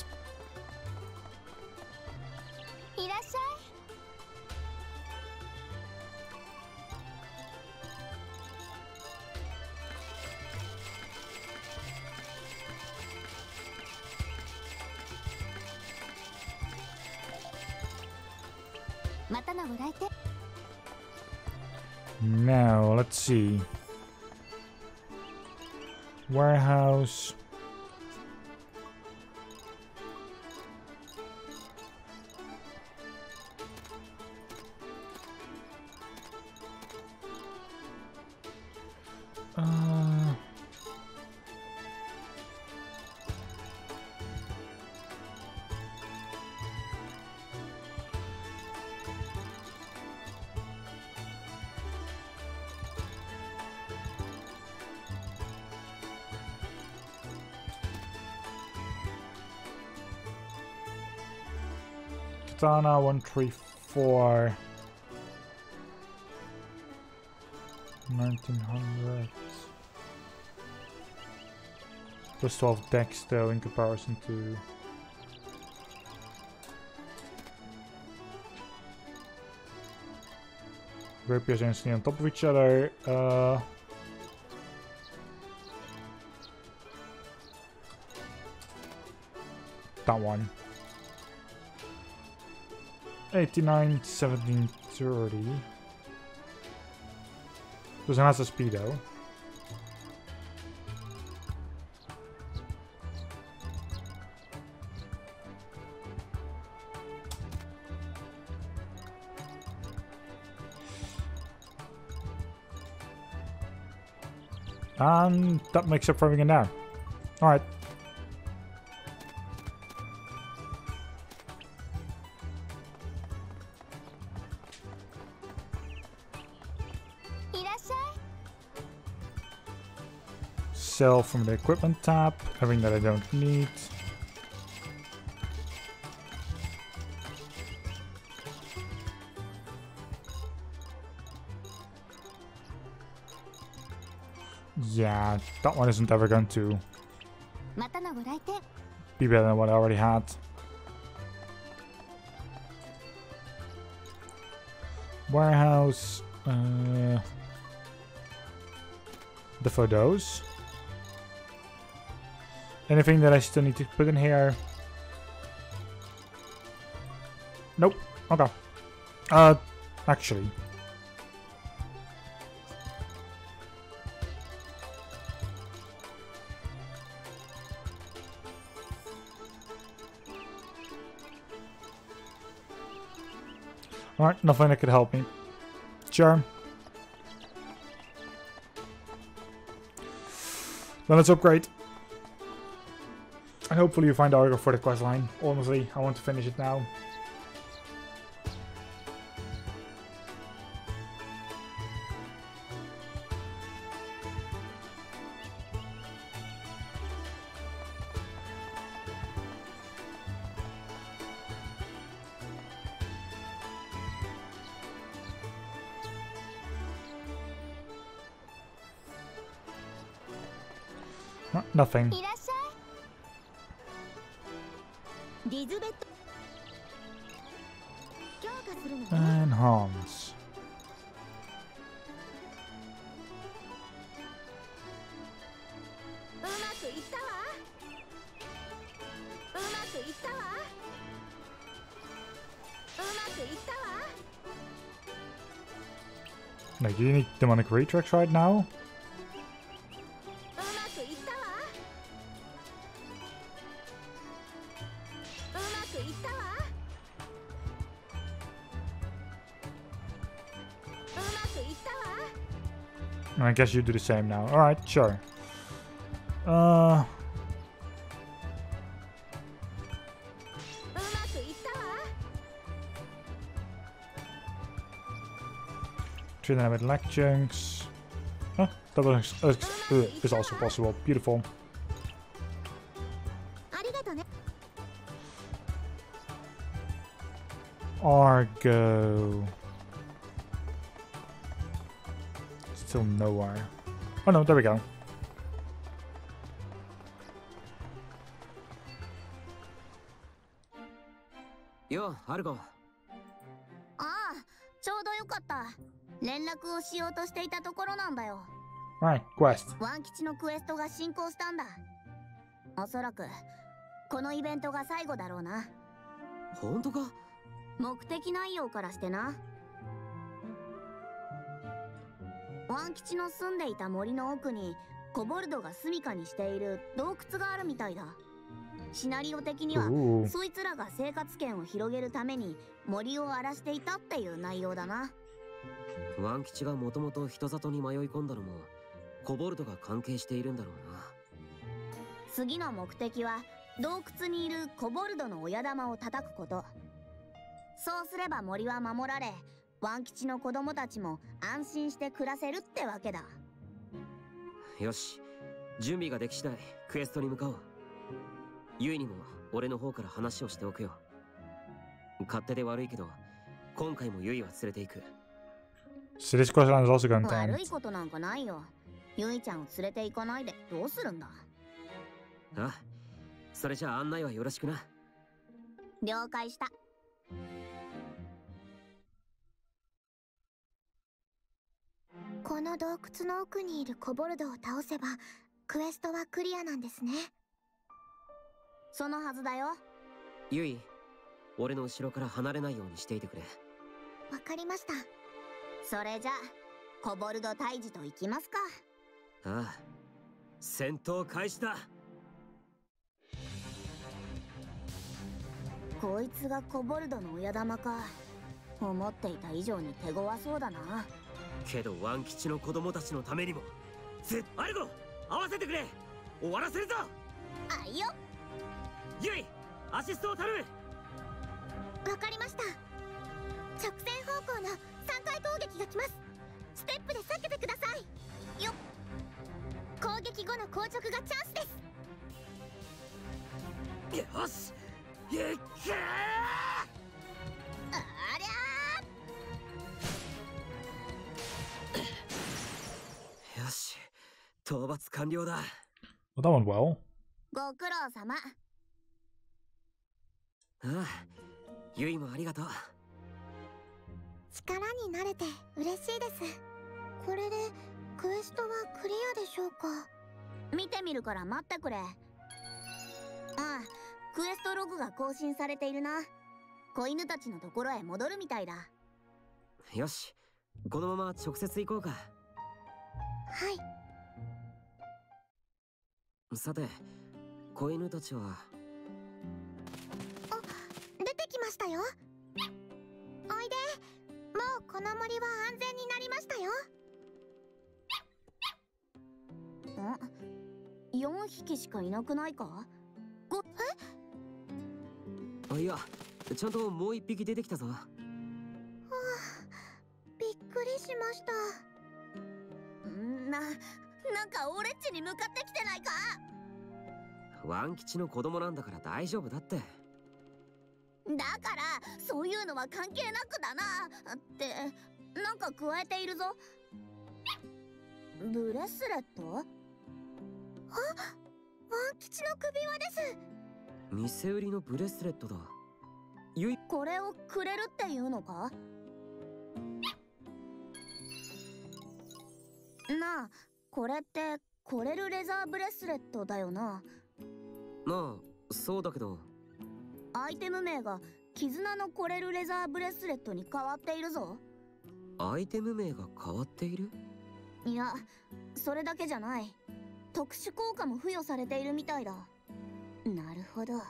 [SPEAKER 1] Katana 134. 1900. Plus 12 dex though in comparison to. Rapiers instantly on top of each other. Uh, that one. 89, 17, 30. Dus speedo. And that makes up for everything now. Alright. sell from the equipment tab, everything that I don't need. Yeah, that one isn't ever going to be better than what I already had. Warehouse, uh, the photos. Anything that I still need to put in here? Nope. Okay. Uh, actually. Alright, nothing that could help me. Sure. Then let's upgrade. And hopefully you find Argo for the quest line. Honestly, I want to finish it now. No, nothing. On demonic retracts right now? I guess you do the same now. Alright, sure. Uh, Then with leg junks, Huh? That was, is uh, also possible. Beautiful. Argo. Still nowhere. Oh no, there we go.
[SPEAKER 10] Yo, Argo. しようとしていたところなんだよ。
[SPEAKER 1] Right, quest.
[SPEAKER 10] ワン吉のクエストが進行したんだ。おそらくこのイベントが最後だろうな。
[SPEAKER 2] 本当か？
[SPEAKER 10] 目的内容からしてな。ワン吉の住んでいた森の奥にコボルドが住処にしている洞窟があるみたいだ。シナリオ的には.そいつらが生活圏を広げるために森を荒らしていたっていう内容だな
[SPEAKER 2] ワン吉がもともと人里に迷い込んだのもコボルトが関係しているんだろうな。
[SPEAKER 10] 次の目的は洞窟にいるコボルドの親玉を叩くこと。そうすれば森は守られワン吉の子供たちも安心して暮らせるってわけだ。
[SPEAKER 2] よし準備ができ次第クエストに向かおう。ユイにも俺の方から話をしておくよ。勝手で悪いけど今回もユイは連れて行く
[SPEAKER 1] Quest line is also going to
[SPEAKER 10] 悪.いことなんかないよ。ゆいちゃんを連れて行かないでどうするんだ？
[SPEAKER 2] あそれじゃあ案内はよろしくな。
[SPEAKER 10] 了解した。
[SPEAKER 3] この洞窟の奥にいるコボルドを倒せばクエストはクリアなんですね。
[SPEAKER 10] そのはずだよ。
[SPEAKER 2] ユイ俺の後ろから離れないようにしていてくれ。
[SPEAKER 3] わかりました
[SPEAKER 10] それじゃあコボルド退治と行きますか。
[SPEAKER 2] ああ戦闘開始だ。
[SPEAKER 10] こいつがコボルドの親玉か。思っていた以上に手強そうだな。
[SPEAKER 2] けどワン吉の子供たちのためにもぜアルゴ合わせてくれ。終わらせるぞ。
[SPEAKER 10] あいよ。
[SPEAKER 2] ユイアシストを頼む。
[SPEAKER 3] わかりました。直線方向の3回攻撃が来ます。ステップで避けてください。よっ。攻撃後の硬直がチャンスです。
[SPEAKER 2] よし。いっけ
[SPEAKER 10] ありゃ
[SPEAKER 2] よし。討伐完了だ。
[SPEAKER 1] Well, that went well.
[SPEAKER 10] ーご苦労様。
[SPEAKER 2] ああユイもありがとう
[SPEAKER 3] 力になれて嬉しいです。これでクエストはクリアでしょうか？
[SPEAKER 10] 見てみるから待ってくれ。ああクエストログが更新されているな。子犬たちのところへ戻るみたいだ。
[SPEAKER 2] よしこのまま直接行こうか。
[SPEAKER 3] はい。
[SPEAKER 2] さて子犬たちは？
[SPEAKER 3] 出てきましたよ。おいで。もうこの森は安全になりましたよ。
[SPEAKER 10] ん4匹しかいなくないか？ごえ？
[SPEAKER 2] あいやちゃんともう一匹出てきたぞ。
[SPEAKER 3] びっくりしました。
[SPEAKER 10] んななんか俺っちに向かってきてないか？
[SPEAKER 2] ワン吉の子供なんだから大丈夫だって
[SPEAKER 10] だからそういうのは関係なくだな。ってなんか加えているぞ。ブレスレット？
[SPEAKER 3] ワン吉の首輪です。
[SPEAKER 2] 偽売りのブレスレットだ。ゆい。
[SPEAKER 10] これをくれるっていうのか？なあこれってコレルレザーブレスレットだよな。
[SPEAKER 2] まあそうだけど
[SPEAKER 10] アイテム名が絆のコレルレザーブレスレットに変わっているぞ。
[SPEAKER 2] アイテム名が変わっている？
[SPEAKER 10] いやそれだけじゃない。特殊効果も付与されているみたいだ。なるほど。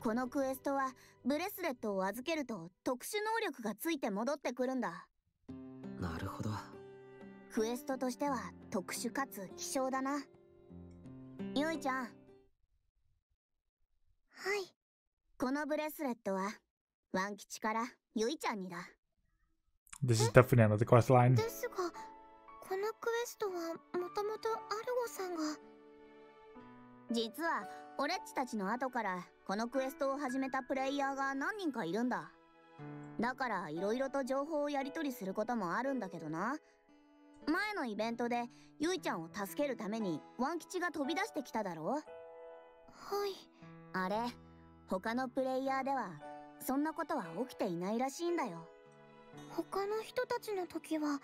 [SPEAKER 10] このクエストはブレスレットを預けると特殊能力がついて戻ってくるんだ。
[SPEAKER 2] なるほど。
[SPEAKER 10] クエストとしては特殊かつ希少だな。ゆいちゃん。はいこのブレスレットはワン吉からゆいちゃんにだ。
[SPEAKER 1] This is definitely another quest line.
[SPEAKER 10] ですがこのクエストはもともとアルゴさんが。実はオレッチたちの後からこのクエストを始めたプレイヤーが何人かいるんだ。だから色々と情報をやり取りすることもあるんだけどな。前のイベントでゆいちゃんを助けるためにワン吉が飛び出してきただろはい。あれ他のプレイヤーではそんなことは起きていないらしいんだよ。他の人たちの時は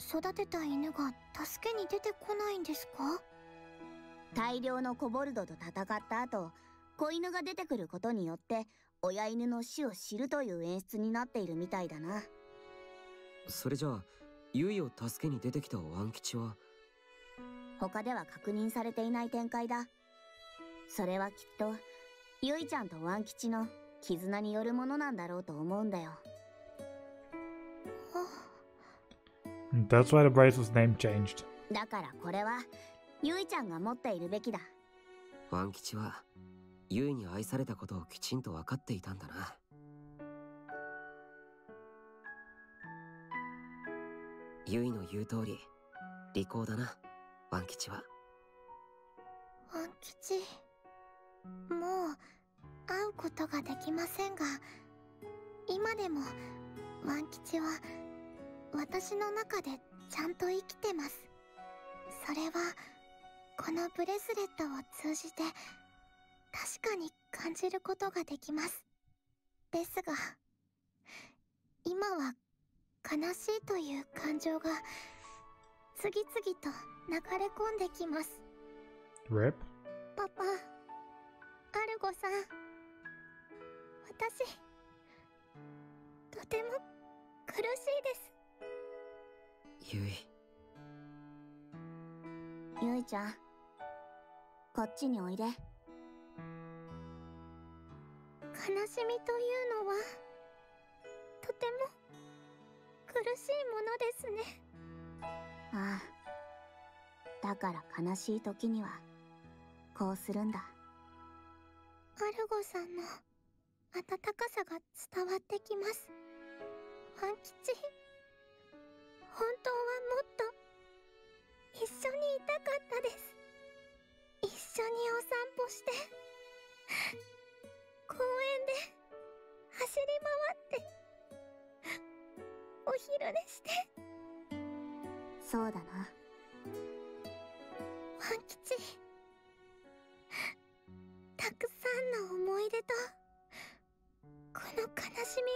[SPEAKER 10] 育てた犬が助けに出てこないんですか？大量のコボルドと戦った後子犬が出てくることによって親犬の死を知るという演出になっているみたいだな。
[SPEAKER 2] それじゃあユイを助けに出てきたワン吉は？
[SPEAKER 10] 他では確認されていない展開だ。それはきっとユイちゃんとワン吉の絆によるものなんだろうと思うんだよ。
[SPEAKER 1] That's why the bracelet's name changed.
[SPEAKER 10] だからこれはユイちゃんが持っているべきだ。
[SPEAKER 2] ワン吉はユイに愛されたことをきちんと分かっていたんだな。ユイの言う通り利口だなワン吉は。
[SPEAKER 10] ワン吉？もう会うことができませんが今でもワン吉は私の中でちゃんと生きてます。それはこのブレスレットを通じて確かに感じることができます。ですが今は悲しいという感情が次々と流れ込んできます?パパアルゴさん。私とても苦しいです。
[SPEAKER 2] ユイ
[SPEAKER 10] ゆいちゃんこっちにおいで。悲しみというのはとても苦しいものですね。ああ。だから悲しい時にはこうするんだアルゴさんの温かさが伝わってきます。ワン吉。本当はもっと。一緒にいたかったです。一緒にお散歩して。公園で。走り回って。お昼寝して。そうだな。ワン吉たくさんの思い出とこの悲しみ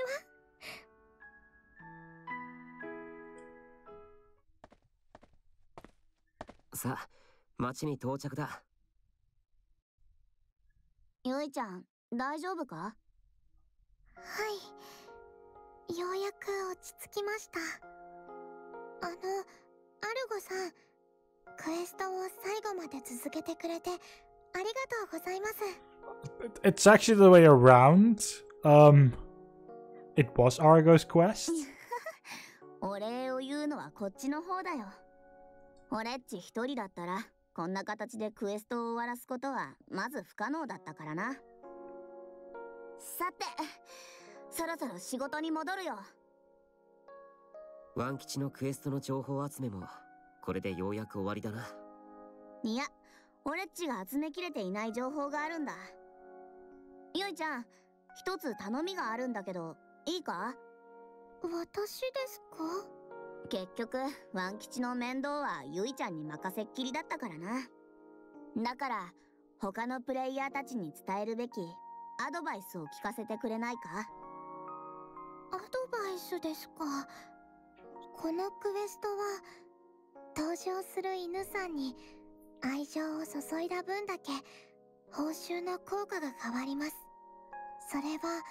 [SPEAKER 10] は？
[SPEAKER 2] さあ町に到着だ。
[SPEAKER 10] ゆいちゃん大丈夫か？はい。ようやく落ち着きました。あのアルゴさんクエストを最後まで続けてくれてありがとうございます。
[SPEAKER 1] It's actually the way around. Um, it was Argo's quest.
[SPEAKER 10] お礼を言うのはこっちの方だよ。俺っち一人だったらこんな形でクエストを終わらすことはまず不可能だったからな。さてそろそろ仕事に戻るよ。
[SPEAKER 2] ワン吉のクエストの情報集めもこれでようやく終わりだな。い
[SPEAKER 10] や俺っちが集めきれていない情報があるんだ。ゆいちゃん一つ頼みがあるんだけどいいか？私ですか？結局ワン吉の面倒はゆいちゃんに任せっきりだったからな。だから他のプレイヤーたちに伝えるべきアドバイスを聞かせてくれないか？アドバイスですか？このクエストは登場する犬さんに愛情を注いだ分だけ報酬の効果が変わります。それは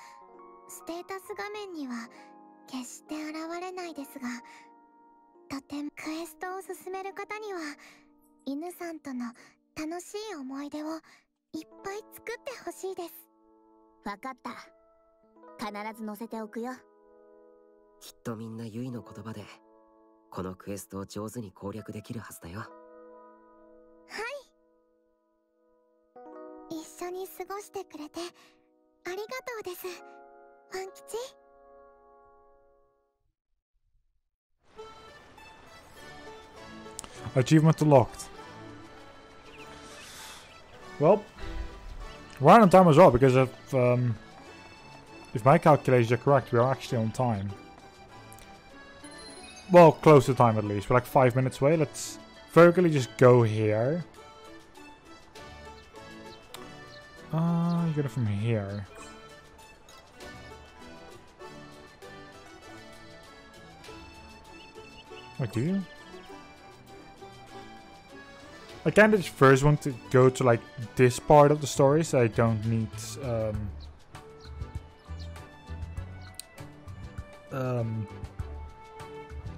[SPEAKER 10] ステータス画面には決して現れないですが
[SPEAKER 3] とてもクエストを進める方には犬さんとの楽しい思い出をいっぱい作ってほしいです。
[SPEAKER 10] わかった。必ず載せておくよ。
[SPEAKER 2] きっとみんなユイの言葉でこのクエストを上手に攻略できるはずだよ
[SPEAKER 3] 一緒に過ごしてくれてありがとうですワン吉
[SPEAKER 1] Achievement unlocked. Well, we're on time as well because if um, if my calculations are correct, we are actually on time. Well, close to time at least. We're like five minutes away. Let's vertically just go here. Uh, you get it from here. What do you? I kind of first want to go to like this part of the story so I don't need um, um,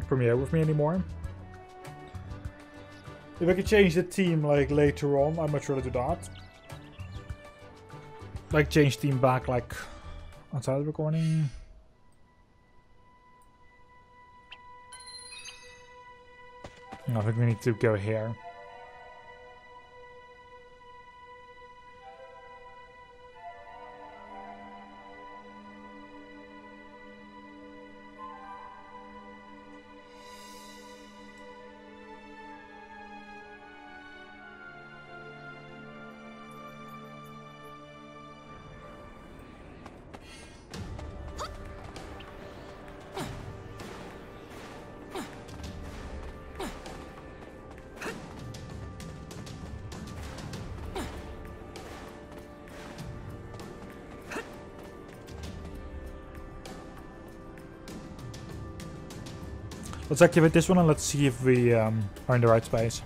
[SPEAKER 1] Premiere with me anymore. If I could change the team like later on, I'd much rather do that. Like change team back like outside the recording. I think we need to go here. Let's activate this one and let's see if we um, are in the right space.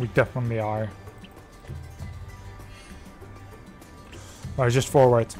[SPEAKER 1] We definitely are. Alright, just forward.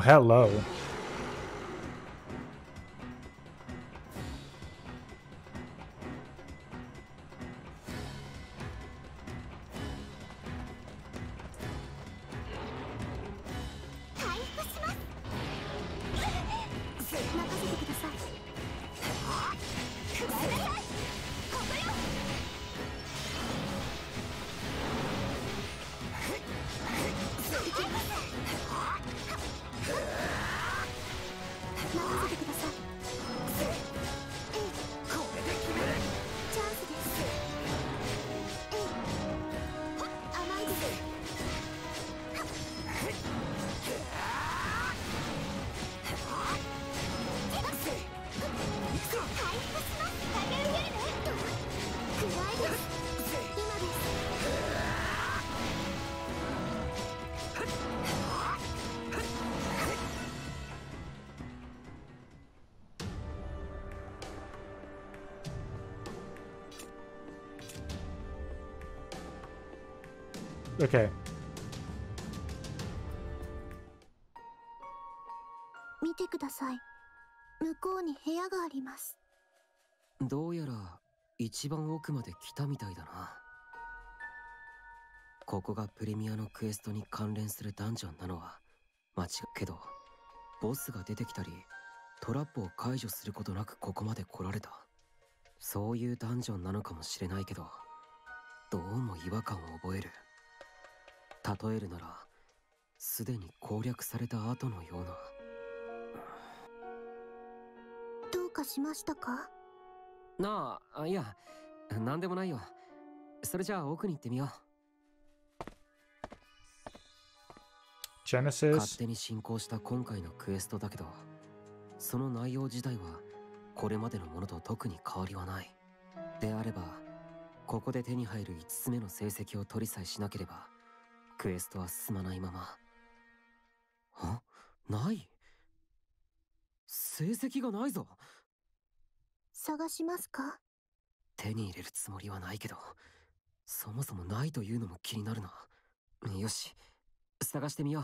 [SPEAKER 1] Oh, hello.
[SPEAKER 3] ください。向こうに部屋があります。
[SPEAKER 2] どうやら一番奥まで来たみたいだな。ここがプレミアのクエストに関連するダンジョンなのは間違うけどボスが出てきたりトラップを解除することなくここまで来られた。そういうダンジョンなのかもしれないけどどうも違和感を覚える。例えるならすでに攻略された後のような。
[SPEAKER 3] かしましたか？
[SPEAKER 2] なあ、いや、なんでもないよ。それじゃあ奥に行ってみよう。勝
[SPEAKER 1] Genesis.
[SPEAKER 2] 手に進行した今回のクエストだけど、その内容自体はこれまでのものと特に変わりはない。であれば、ここで手に入る5つ目の成績を取りさえしなければ、クエストは進まないまま。あ？ない？成績がないぞ
[SPEAKER 3] 探しますか？
[SPEAKER 2] 手に入れるつもりはないけど、そもそもないというのも気になるな。よし、探してみよ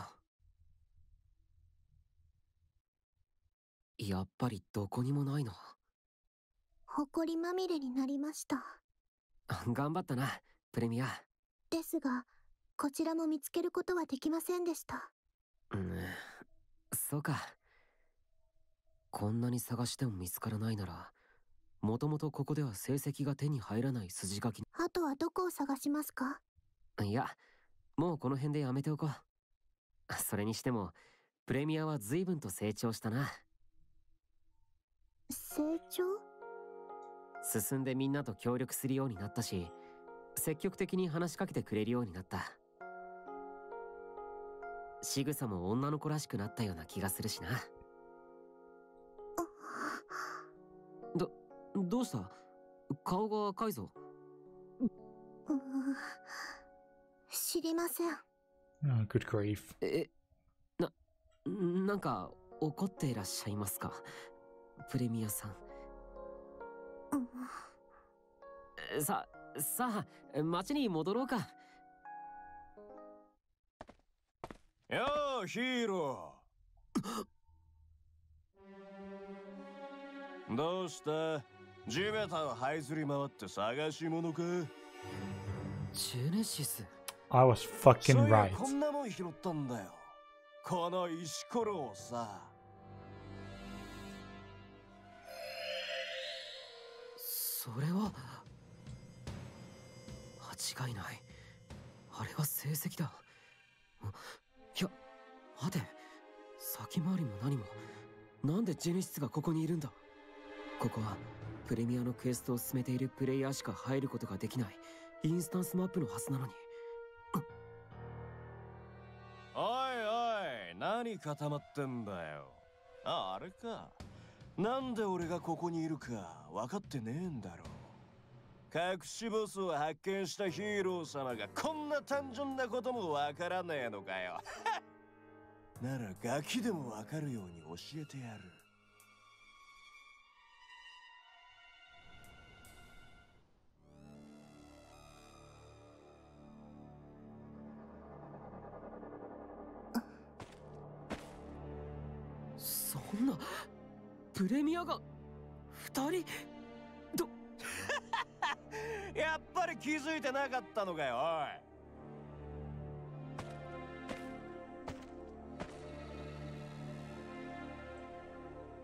[SPEAKER 2] う。やっぱりどこにもないな。
[SPEAKER 3] 埃まみれになりました
[SPEAKER 2] 頑張ったな、プレミア。
[SPEAKER 3] ですがこちらも見つけることはできませんでした
[SPEAKER 2] うん、そうか。こんなに探しても見つからないなら、もともとここでは成績が手に入らない筋書き。
[SPEAKER 3] あとはどこを探しますか？
[SPEAKER 2] いや、もうこの辺でやめておこう。それにしても、プレミアは随分と成長したな。
[SPEAKER 3] 成長？
[SPEAKER 2] 進んでみんなと協力するようになったし、積極的に話しかけてくれるようになった。仕草も女の子らしくなったような気がするしな。ど、どうした？顔が赤いぞ。
[SPEAKER 3] 知りません
[SPEAKER 1] Oh, good grief.
[SPEAKER 2] え、な、なんか怒っていらっしゃいますか？プレミアさん。
[SPEAKER 3] うん
[SPEAKER 2] えさ、さあ、町に戻ろうか。
[SPEAKER 11] よーヒーロー どうした？地べたを這いずり回って探し物か。
[SPEAKER 2] ジェネシス。
[SPEAKER 1] I was
[SPEAKER 11] そ
[SPEAKER 1] fucking right.
[SPEAKER 11] こんなもん拾ったんだよ。この石ころをさ。
[SPEAKER 2] それは間違いない。あれは成績だ。あいや待て。先回りも何も。なんでジェネシスがここにいるんだ。ここはプレミアのクエストを進めているプレイヤーしか入ることができない。インスタンスマップのはずなのに。
[SPEAKER 11] おいおい何固まってんだよ。ああれか。なんで俺がここにいるか分かってねえんだろう。隠しボスを発見したヒーロー様がこんな単純なことも分からねえのかよ。ならガキでも分かるように教えてやる
[SPEAKER 2] プレミアが二人？ど
[SPEAKER 11] やっぱり気づいてなかったのかよおい。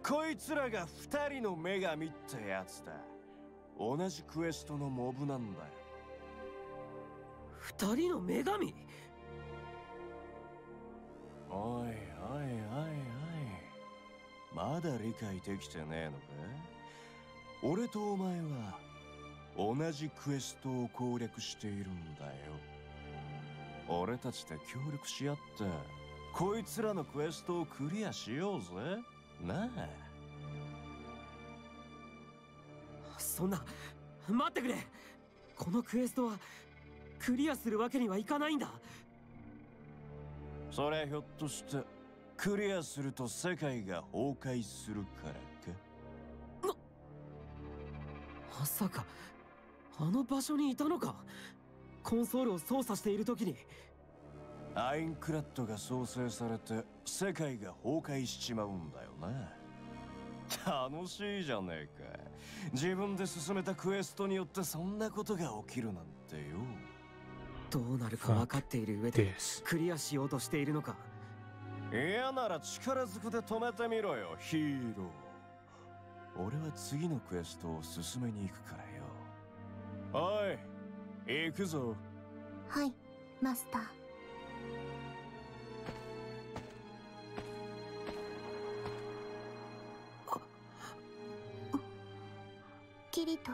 [SPEAKER 11] こいつらが二人の女神ってやつだ。同じクエストのモブなんだよ。
[SPEAKER 2] 二人の女神？
[SPEAKER 11] おいおいおいまだ理解できてねえのか？俺とお前は同じクエストを攻略しているんだよ。俺たちで協力し合ってこいつらのクエストをクリアしようぜ。なあ。
[SPEAKER 2] そんな待ってくれ。このクエストはクリアするわけにはいかないんだ。
[SPEAKER 11] それひょっとしてクリアすると世界が崩壊するからか？
[SPEAKER 2] まさかあの場所にいたのか？コンソールを操作している時に。
[SPEAKER 11] アインクラッドが創生されて世界が崩壊しちまうんだよな。楽しいじゃねえか。自分で進めたクエストによってそんなことが起きるなんてよ。
[SPEAKER 2] どうなるか分かっている上で.クリアしようとしているのか？
[SPEAKER 11] 嫌なら力ずくで止めてみろよヒーロー。俺は次のクエストを進めに行くからよ。おい行くぞ。
[SPEAKER 3] はいマスター。きりと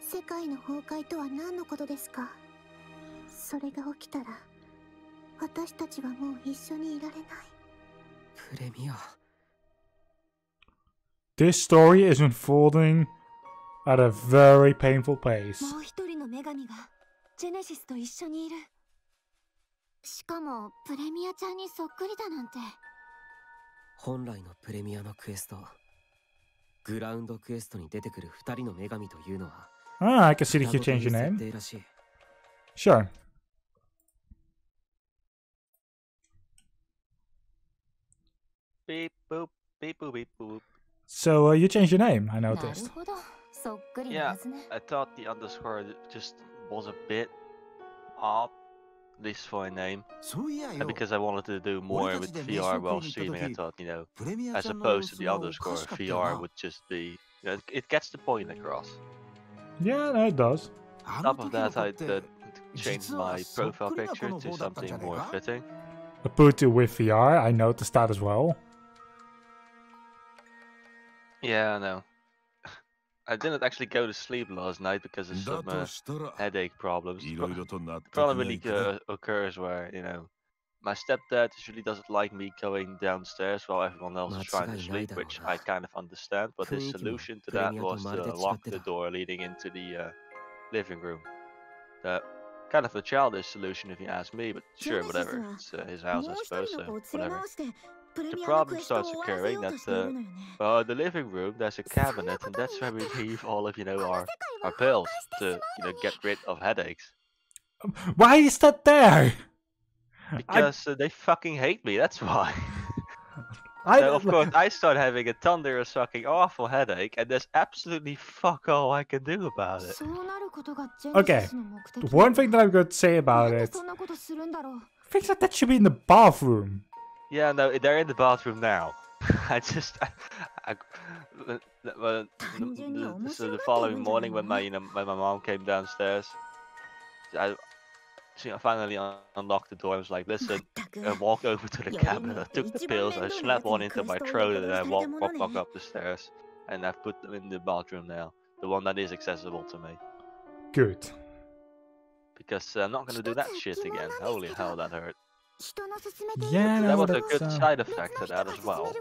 [SPEAKER 3] 世界の崩壊とは何のことですか？それが起きたら私たちはもう一緒にいられない
[SPEAKER 2] プレミア
[SPEAKER 1] This story is unfolding at a very painful pace.
[SPEAKER 10] もう一人の女神がジェネシスと一緒にいる
[SPEAKER 3] しかもプレミアちゃんにそっくりだなんて
[SPEAKER 2] 本来のプレミアのクエストグラウンドクエストに出てくる二人の女神というのは
[SPEAKER 1] Ah, I can see that you
[SPEAKER 2] 双子
[SPEAKER 1] changed
[SPEAKER 2] という
[SPEAKER 1] your
[SPEAKER 2] 設
[SPEAKER 1] name.
[SPEAKER 2] 定らしい
[SPEAKER 1] Sure.
[SPEAKER 12] Beep boop, beep boop, beep boop.
[SPEAKER 1] So uh, you changed your name, I
[SPEAKER 10] なる
[SPEAKER 1] noticed.
[SPEAKER 10] ほどそっくりな
[SPEAKER 12] Yeah,
[SPEAKER 10] はずね
[SPEAKER 12] I thought the underscore just was a bit odd, at least for a name.
[SPEAKER 8] そういや
[SPEAKER 12] And
[SPEAKER 8] よ
[SPEAKER 12] because I wanted to do more with VR while streaming, I thought, you know,
[SPEAKER 8] プレミア
[SPEAKER 12] as
[SPEAKER 8] ちゃんの
[SPEAKER 12] opposed to the
[SPEAKER 8] 様子がお
[SPEAKER 12] underscore,
[SPEAKER 8] かしかったよ
[SPEAKER 12] VR
[SPEAKER 8] な
[SPEAKER 12] would just be, you know, it- it gets the point across.
[SPEAKER 1] Yeah, no, it does.
[SPEAKER 8] あの
[SPEAKER 12] Top of
[SPEAKER 8] 時の
[SPEAKER 12] that,
[SPEAKER 8] 子
[SPEAKER 12] I
[SPEAKER 8] って
[SPEAKER 12] uh, changed
[SPEAKER 8] 実は
[SPEAKER 12] my
[SPEAKER 8] そっ
[SPEAKER 12] profile
[SPEAKER 8] くりな子
[SPEAKER 12] picture
[SPEAKER 8] の
[SPEAKER 12] to
[SPEAKER 8] 方だったんじゃ
[SPEAKER 12] something
[SPEAKER 8] ねえ
[SPEAKER 12] more
[SPEAKER 8] か
[SPEAKER 12] fitting.
[SPEAKER 1] Ubuntu with VR, I noticed that as well.
[SPEAKER 12] Yeah, I know. I didn't actually go to sleep last night because of
[SPEAKER 8] だ
[SPEAKER 12] some uh,
[SPEAKER 8] としたら
[SPEAKER 12] headache problems.
[SPEAKER 8] い
[SPEAKER 12] The
[SPEAKER 8] ろ
[SPEAKER 12] pro-
[SPEAKER 8] いろと納
[SPEAKER 12] The
[SPEAKER 8] 得
[SPEAKER 12] problem
[SPEAKER 8] が
[SPEAKER 12] really
[SPEAKER 8] いくな
[SPEAKER 12] uh, occurs where, you know, my stepdad usually doesn't like me going downstairs while everyone else is trying to
[SPEAKER 2] 間違いない
[SPEAKER 12] sleep,
[SPEAKER 2] だろう
[SPEAKER 12] which
[SPEAKER 2] な。
[SPEAKER 12] I kind of understand. But his
[SPEAKER 2] 雰囲気も
[SPEAKER 12] solution to
[SPEAKER 2] プレ
[SPEAKER 12] that
[SPEAKER 2] ミアと
[SPEAKER 12] was
[SPEAKER 2] まるで
[SPEAKER 12] to
[SPEAKER 2] 違
[SPEAKER 12] lock
[SPEAKER 2] って
[SPEAKER 12] the
[SPEAKER 2] た
[SPEAKER 12] door leading into the uh, living room. That kind of a childish solution if you ask me, but sure, whatever. It's uh, his
[SPEAKER 10] も
[SPEAKER 12] house,
[SPEAKER 10] う
[SPEAKER 12] I
[SPEAKER 10] 一
[SPEAKER 12] suppose,
[SPEAKER 10] 人の
[SPEAKER 12] so
[SPEAKER 10] 子を連れ
[SPEAKER 12] whatever.
[SPEAKER 10] 回してプレ
[SPEAKER 12] The
[SPEAKER 10] ミアのク
[SPEAKER 12] problem
[SPEAKER 10] エストを
[SPEAKER 12] starts
[SPEAKER 10] 終わらせ
[SPEAKER 12] occurring
[SPEAKER 10] ようと
[SPEAKER 12] that
[SPEAKER 10] している
[SPEAKER 12] uh,
[SPEAKER 10] のよね
[SPEAKER 12] well, in the living room there's a cabinet, and that's where we leave all of you know our our pills to you know get rid of headaches.
[SPEAKER 1] Why is that there?
[SPEAKER 12] Because uh, they fucking hate me. That's why.
[SPEAKER 1] I,
[SPEAKER 12] so of course I start having a thunderous fucking awful headache, and there's absolutely fuck all I can do about it.
[SPEAKER 10] そうなることがジェネ
[SPEAKER 1] Okay,
[SPEAKER 10] シスの目的
[SPEAKER 1] the one thing that I'm going to say
[SPEAKER 10] な
[SPEAKER 1] about
[SPEAKER 10] んで
[SPEAKER 1] it,
[SPEAKER 10] そんなことするんだろう
[SPEAKER 1] things like that should be in the bathroom.
[SPEAKER 12] Yeah, no, they're in the bathroom now. I just, I, I, well, the, so the following morning when my you know, when my mom came downstairs, I, she finally un unlocked the door. I was like, listen, I walked over to the cabinet. I took the pills. I slapped one into my throat, and I walked, walk,
[SPEAKER 10] walk
[SPEAKER 12] up the stairs. And I've put them in the bathroom now, the one that is accessible to me.
[SPEAKER 1] Good.
[SPEAKER 12] Because uh, I'm not gonna do that shit again. Holy hell, that hurt.
[SPEAKER 1] Yeah,
[SPEAKER 12] that was a good
[SPEAKER 1] uh...
[SPEAKER 12] side effect to that as well.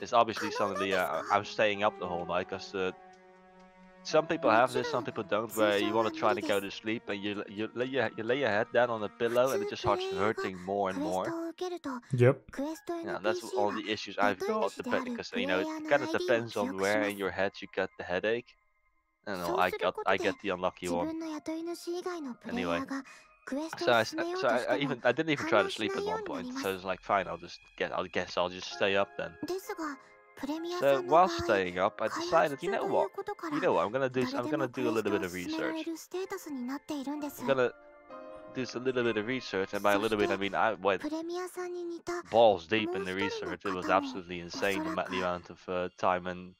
[SPEAKER 12] It's obviously suddenly uh, I'm staying up the whole night because uh, some people have this, some people don't. Where you want to try to go to sleep and you you lay your, you lay your head down on a pillow and it just starts hurting more and more.
[SPEAKER 1] Yep.
[SPEAKER 12] Yeah, that's all the issues I've got because you know it kind of depends on where in your head you got the headache. I know I got I get the unlucky one. Anyway. So I, so I, I, even I didn't even try to sleep at one point. So I was like, fine, I'll just get. I guess I'll just stay up then. So while staying up, I decided, you know what? You know what? I'm gonna do. I'm gonna do a little bit of research. I'm gonna do a little bit of research, and by a little bit I mean I went balls deep in the research. It was absolutely insane the amount of uh, time and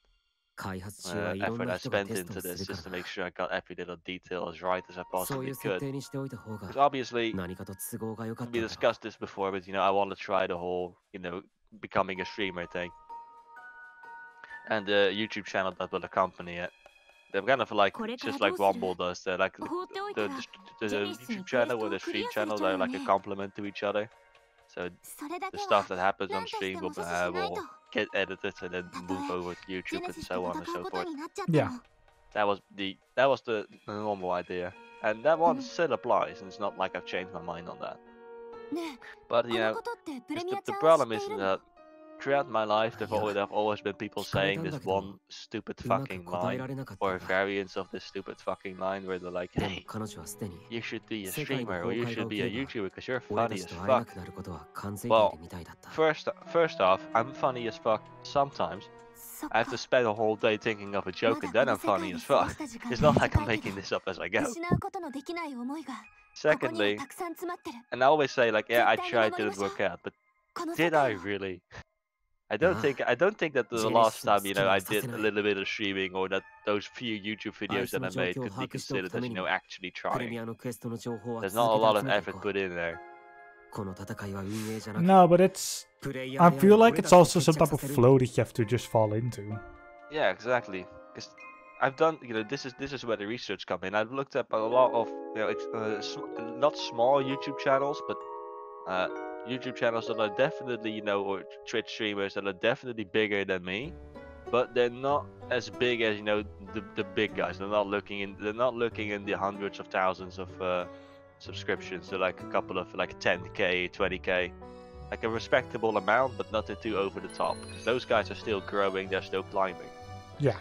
[SPEAKER 12] uh,
[SPEAKER 2] いろん
[SPEAKER 12] effort
[SPEAKER 2] な
[SPEAKER 12] I
[SPEAKER 2] 人が
[SPEAKER 12] spent
[SPEAKER 2] テスト
[SPEAKER 12] into
[SPEAKER 2] をす
[SPEAKER 12] this
[SPEAKER 2] る
[SPEAKER 12] just
[SPEAKER 2] か
[SPEAKER 12] to make
[SPEAKER 2] ら
[SPEAKER 12] sure I got every little detail as right as I
[SPEAKER 2] そうい
[SPEAKER 12] possibly
[SPEAKER 2] う設
[SPEAKER 12] could.
[SPEAKER 2] 定にしておいた方が
[SPEAKER 12] Because obviously
[SPEAKER 2] 何かと都合が良かった
[SPEAKER 12] we
[SPEAKER 2] んだろ
[SPEAKER 12] discussed this before, but you know I want to try the whole you know becoming a streamer thing, and the YouTube channel that will accompany it. They're kind of like
[SPEAKER 10] これから
[SPEAKER 12] just
[SPEAKER 10] どう
[SPEAKER 12] like
[SPEAKER 10] する
[SPEAKER 12] Rumble does. They're like
[SPEAKER 10] 放っておいた
[SPEAKER 12] the,
[SPEAKER 10] ら
[SPEAKER 12] the, the, the
[SPEAKER 10] Janice に
[SPEAKER 12] YouTube
[SPEAKER 10] クエス
[SPEAKER 12] channel
[SPEAKER 10] ト
[SPEAKER 12] or the
[SPEAKER 10] をクリ
[SPEAKER 12] stream
[SPEAKER 10] アされ
[SPEAKER 12] channel.
[SPEAKER 10] ちゃう
[SPEAKER 12] They're
[SPEAKER 10] の
[SPEAKER 12] like a
[SPEAKER 10] ね
[SPEAKER 12] complement to each other. So the stuff that happens on stream will, uh, will get edited and then move over to YouTube and so on and so forth.
[SPEAKER 1] Yeah.
[SPEAKER 12] That was the that was the, normal idea, and that one still applies, and it's not like I've changed my mind on that. But you know, the, the problem is that throughout my life, there
[SPEAKER 2] have
[SPEAKER 12] always been people saying this one stupid fucking line or variants of this stupid fucking line where they're like, hey, you should be a streamer or you should be a YouTuber because you're funny as fuck. Well, first, first off, I'm funny as fuck sometimes. I have to spend a whole day thinking of a joke and then I'm funny as fuck. It's not like I'm making this up as I go. Secondly, and I always say like, yeah, I tried, didn't work out, but did I really? I don't
[SPEAKER 2] Ah.
[SPEAKER 12] think I don't think that the
[SPEAKER 2] Genesis
[SPEAKER 12] last time you
[SPEAKER 2] skill
[SPEAKER 12] know I
[SPEAKER 2] assassin
[SPEAKER 12] did a
[SPEAKER 2] I-
[SPEAKER 12] little bit of streaming or that those few YouTube videos that I
[SPEAKER 2] その
[SPEAKER 12] made
[SPEAKER 2] 状況を
[SPEAKER 12] could be
[SPEAKER 2] 把握しておく
[SPEAKER 12] considered
[SPEAKER 2] た
[SPEAKER 12] as
[SPEAKER 2] め
[SPEAKER 12] you
[SPEAKER 2] に
[SPEAKER 12] know actually
[SPEAKER 2] プレミ
[SPEAKER 12] trying.
[SPEAKER 2] アのクエストの情報は
[SPEAKER 12] There's
[SPEAKER 2] 続
[SPEAKER 12] not a
[SPEAKER 2] け
[SPEAKER 12] lot
[SPEAKER 2] て
[SPEAKER 12] of
[SPEAKER 2] 集めてい
[SPEAKER 12] effort
[SPEAKER 2] こう
[SPEAKER 12] put in there.
[SPEAKER 2] この戦いは運営じゃなく
[SPEAKER 1] No, but it's.
[SPEAKER 2] プレイヤ
[SPEAKER 1] I
[SPEAKER 2] ーである
[SPEAKER 1] feel like
[SPEAKER 2] 俺
[SPEAKER 1] it's
[SPEAKER 2] たちを
[SPEAKER 1] also
[SPEAKER 2] 決
[SPEAKER 1] some
[SPEAKER 2] 着
[SPEAKER 1] type
[SPEAKER 2] さ
[SPEAKER 1] of
[SPEAKER 2] せる
[SPEAKER 1] flow that you have to just fall into.
[SPEAKER 12] Yeah, exactly. 'Cause I've done, you know, this is this is where the research come in. I've looked up a lot of, you know, ex- uh, sm- not small YouTube channels, but uh, YouTube channels that are definitely, you know, or Twitch streamers that are definitely bigger than me, but they're not as big as you know the the big guys. They're not looking in, they're not looking in the hundreds of thousands of uh, subscriptions. They're like a couple of like 10k, 20k, like a respectable amount, but nothing too over the top. Because those guys are still growing, they're still climbing.
[SPEAKER 1] Yeah.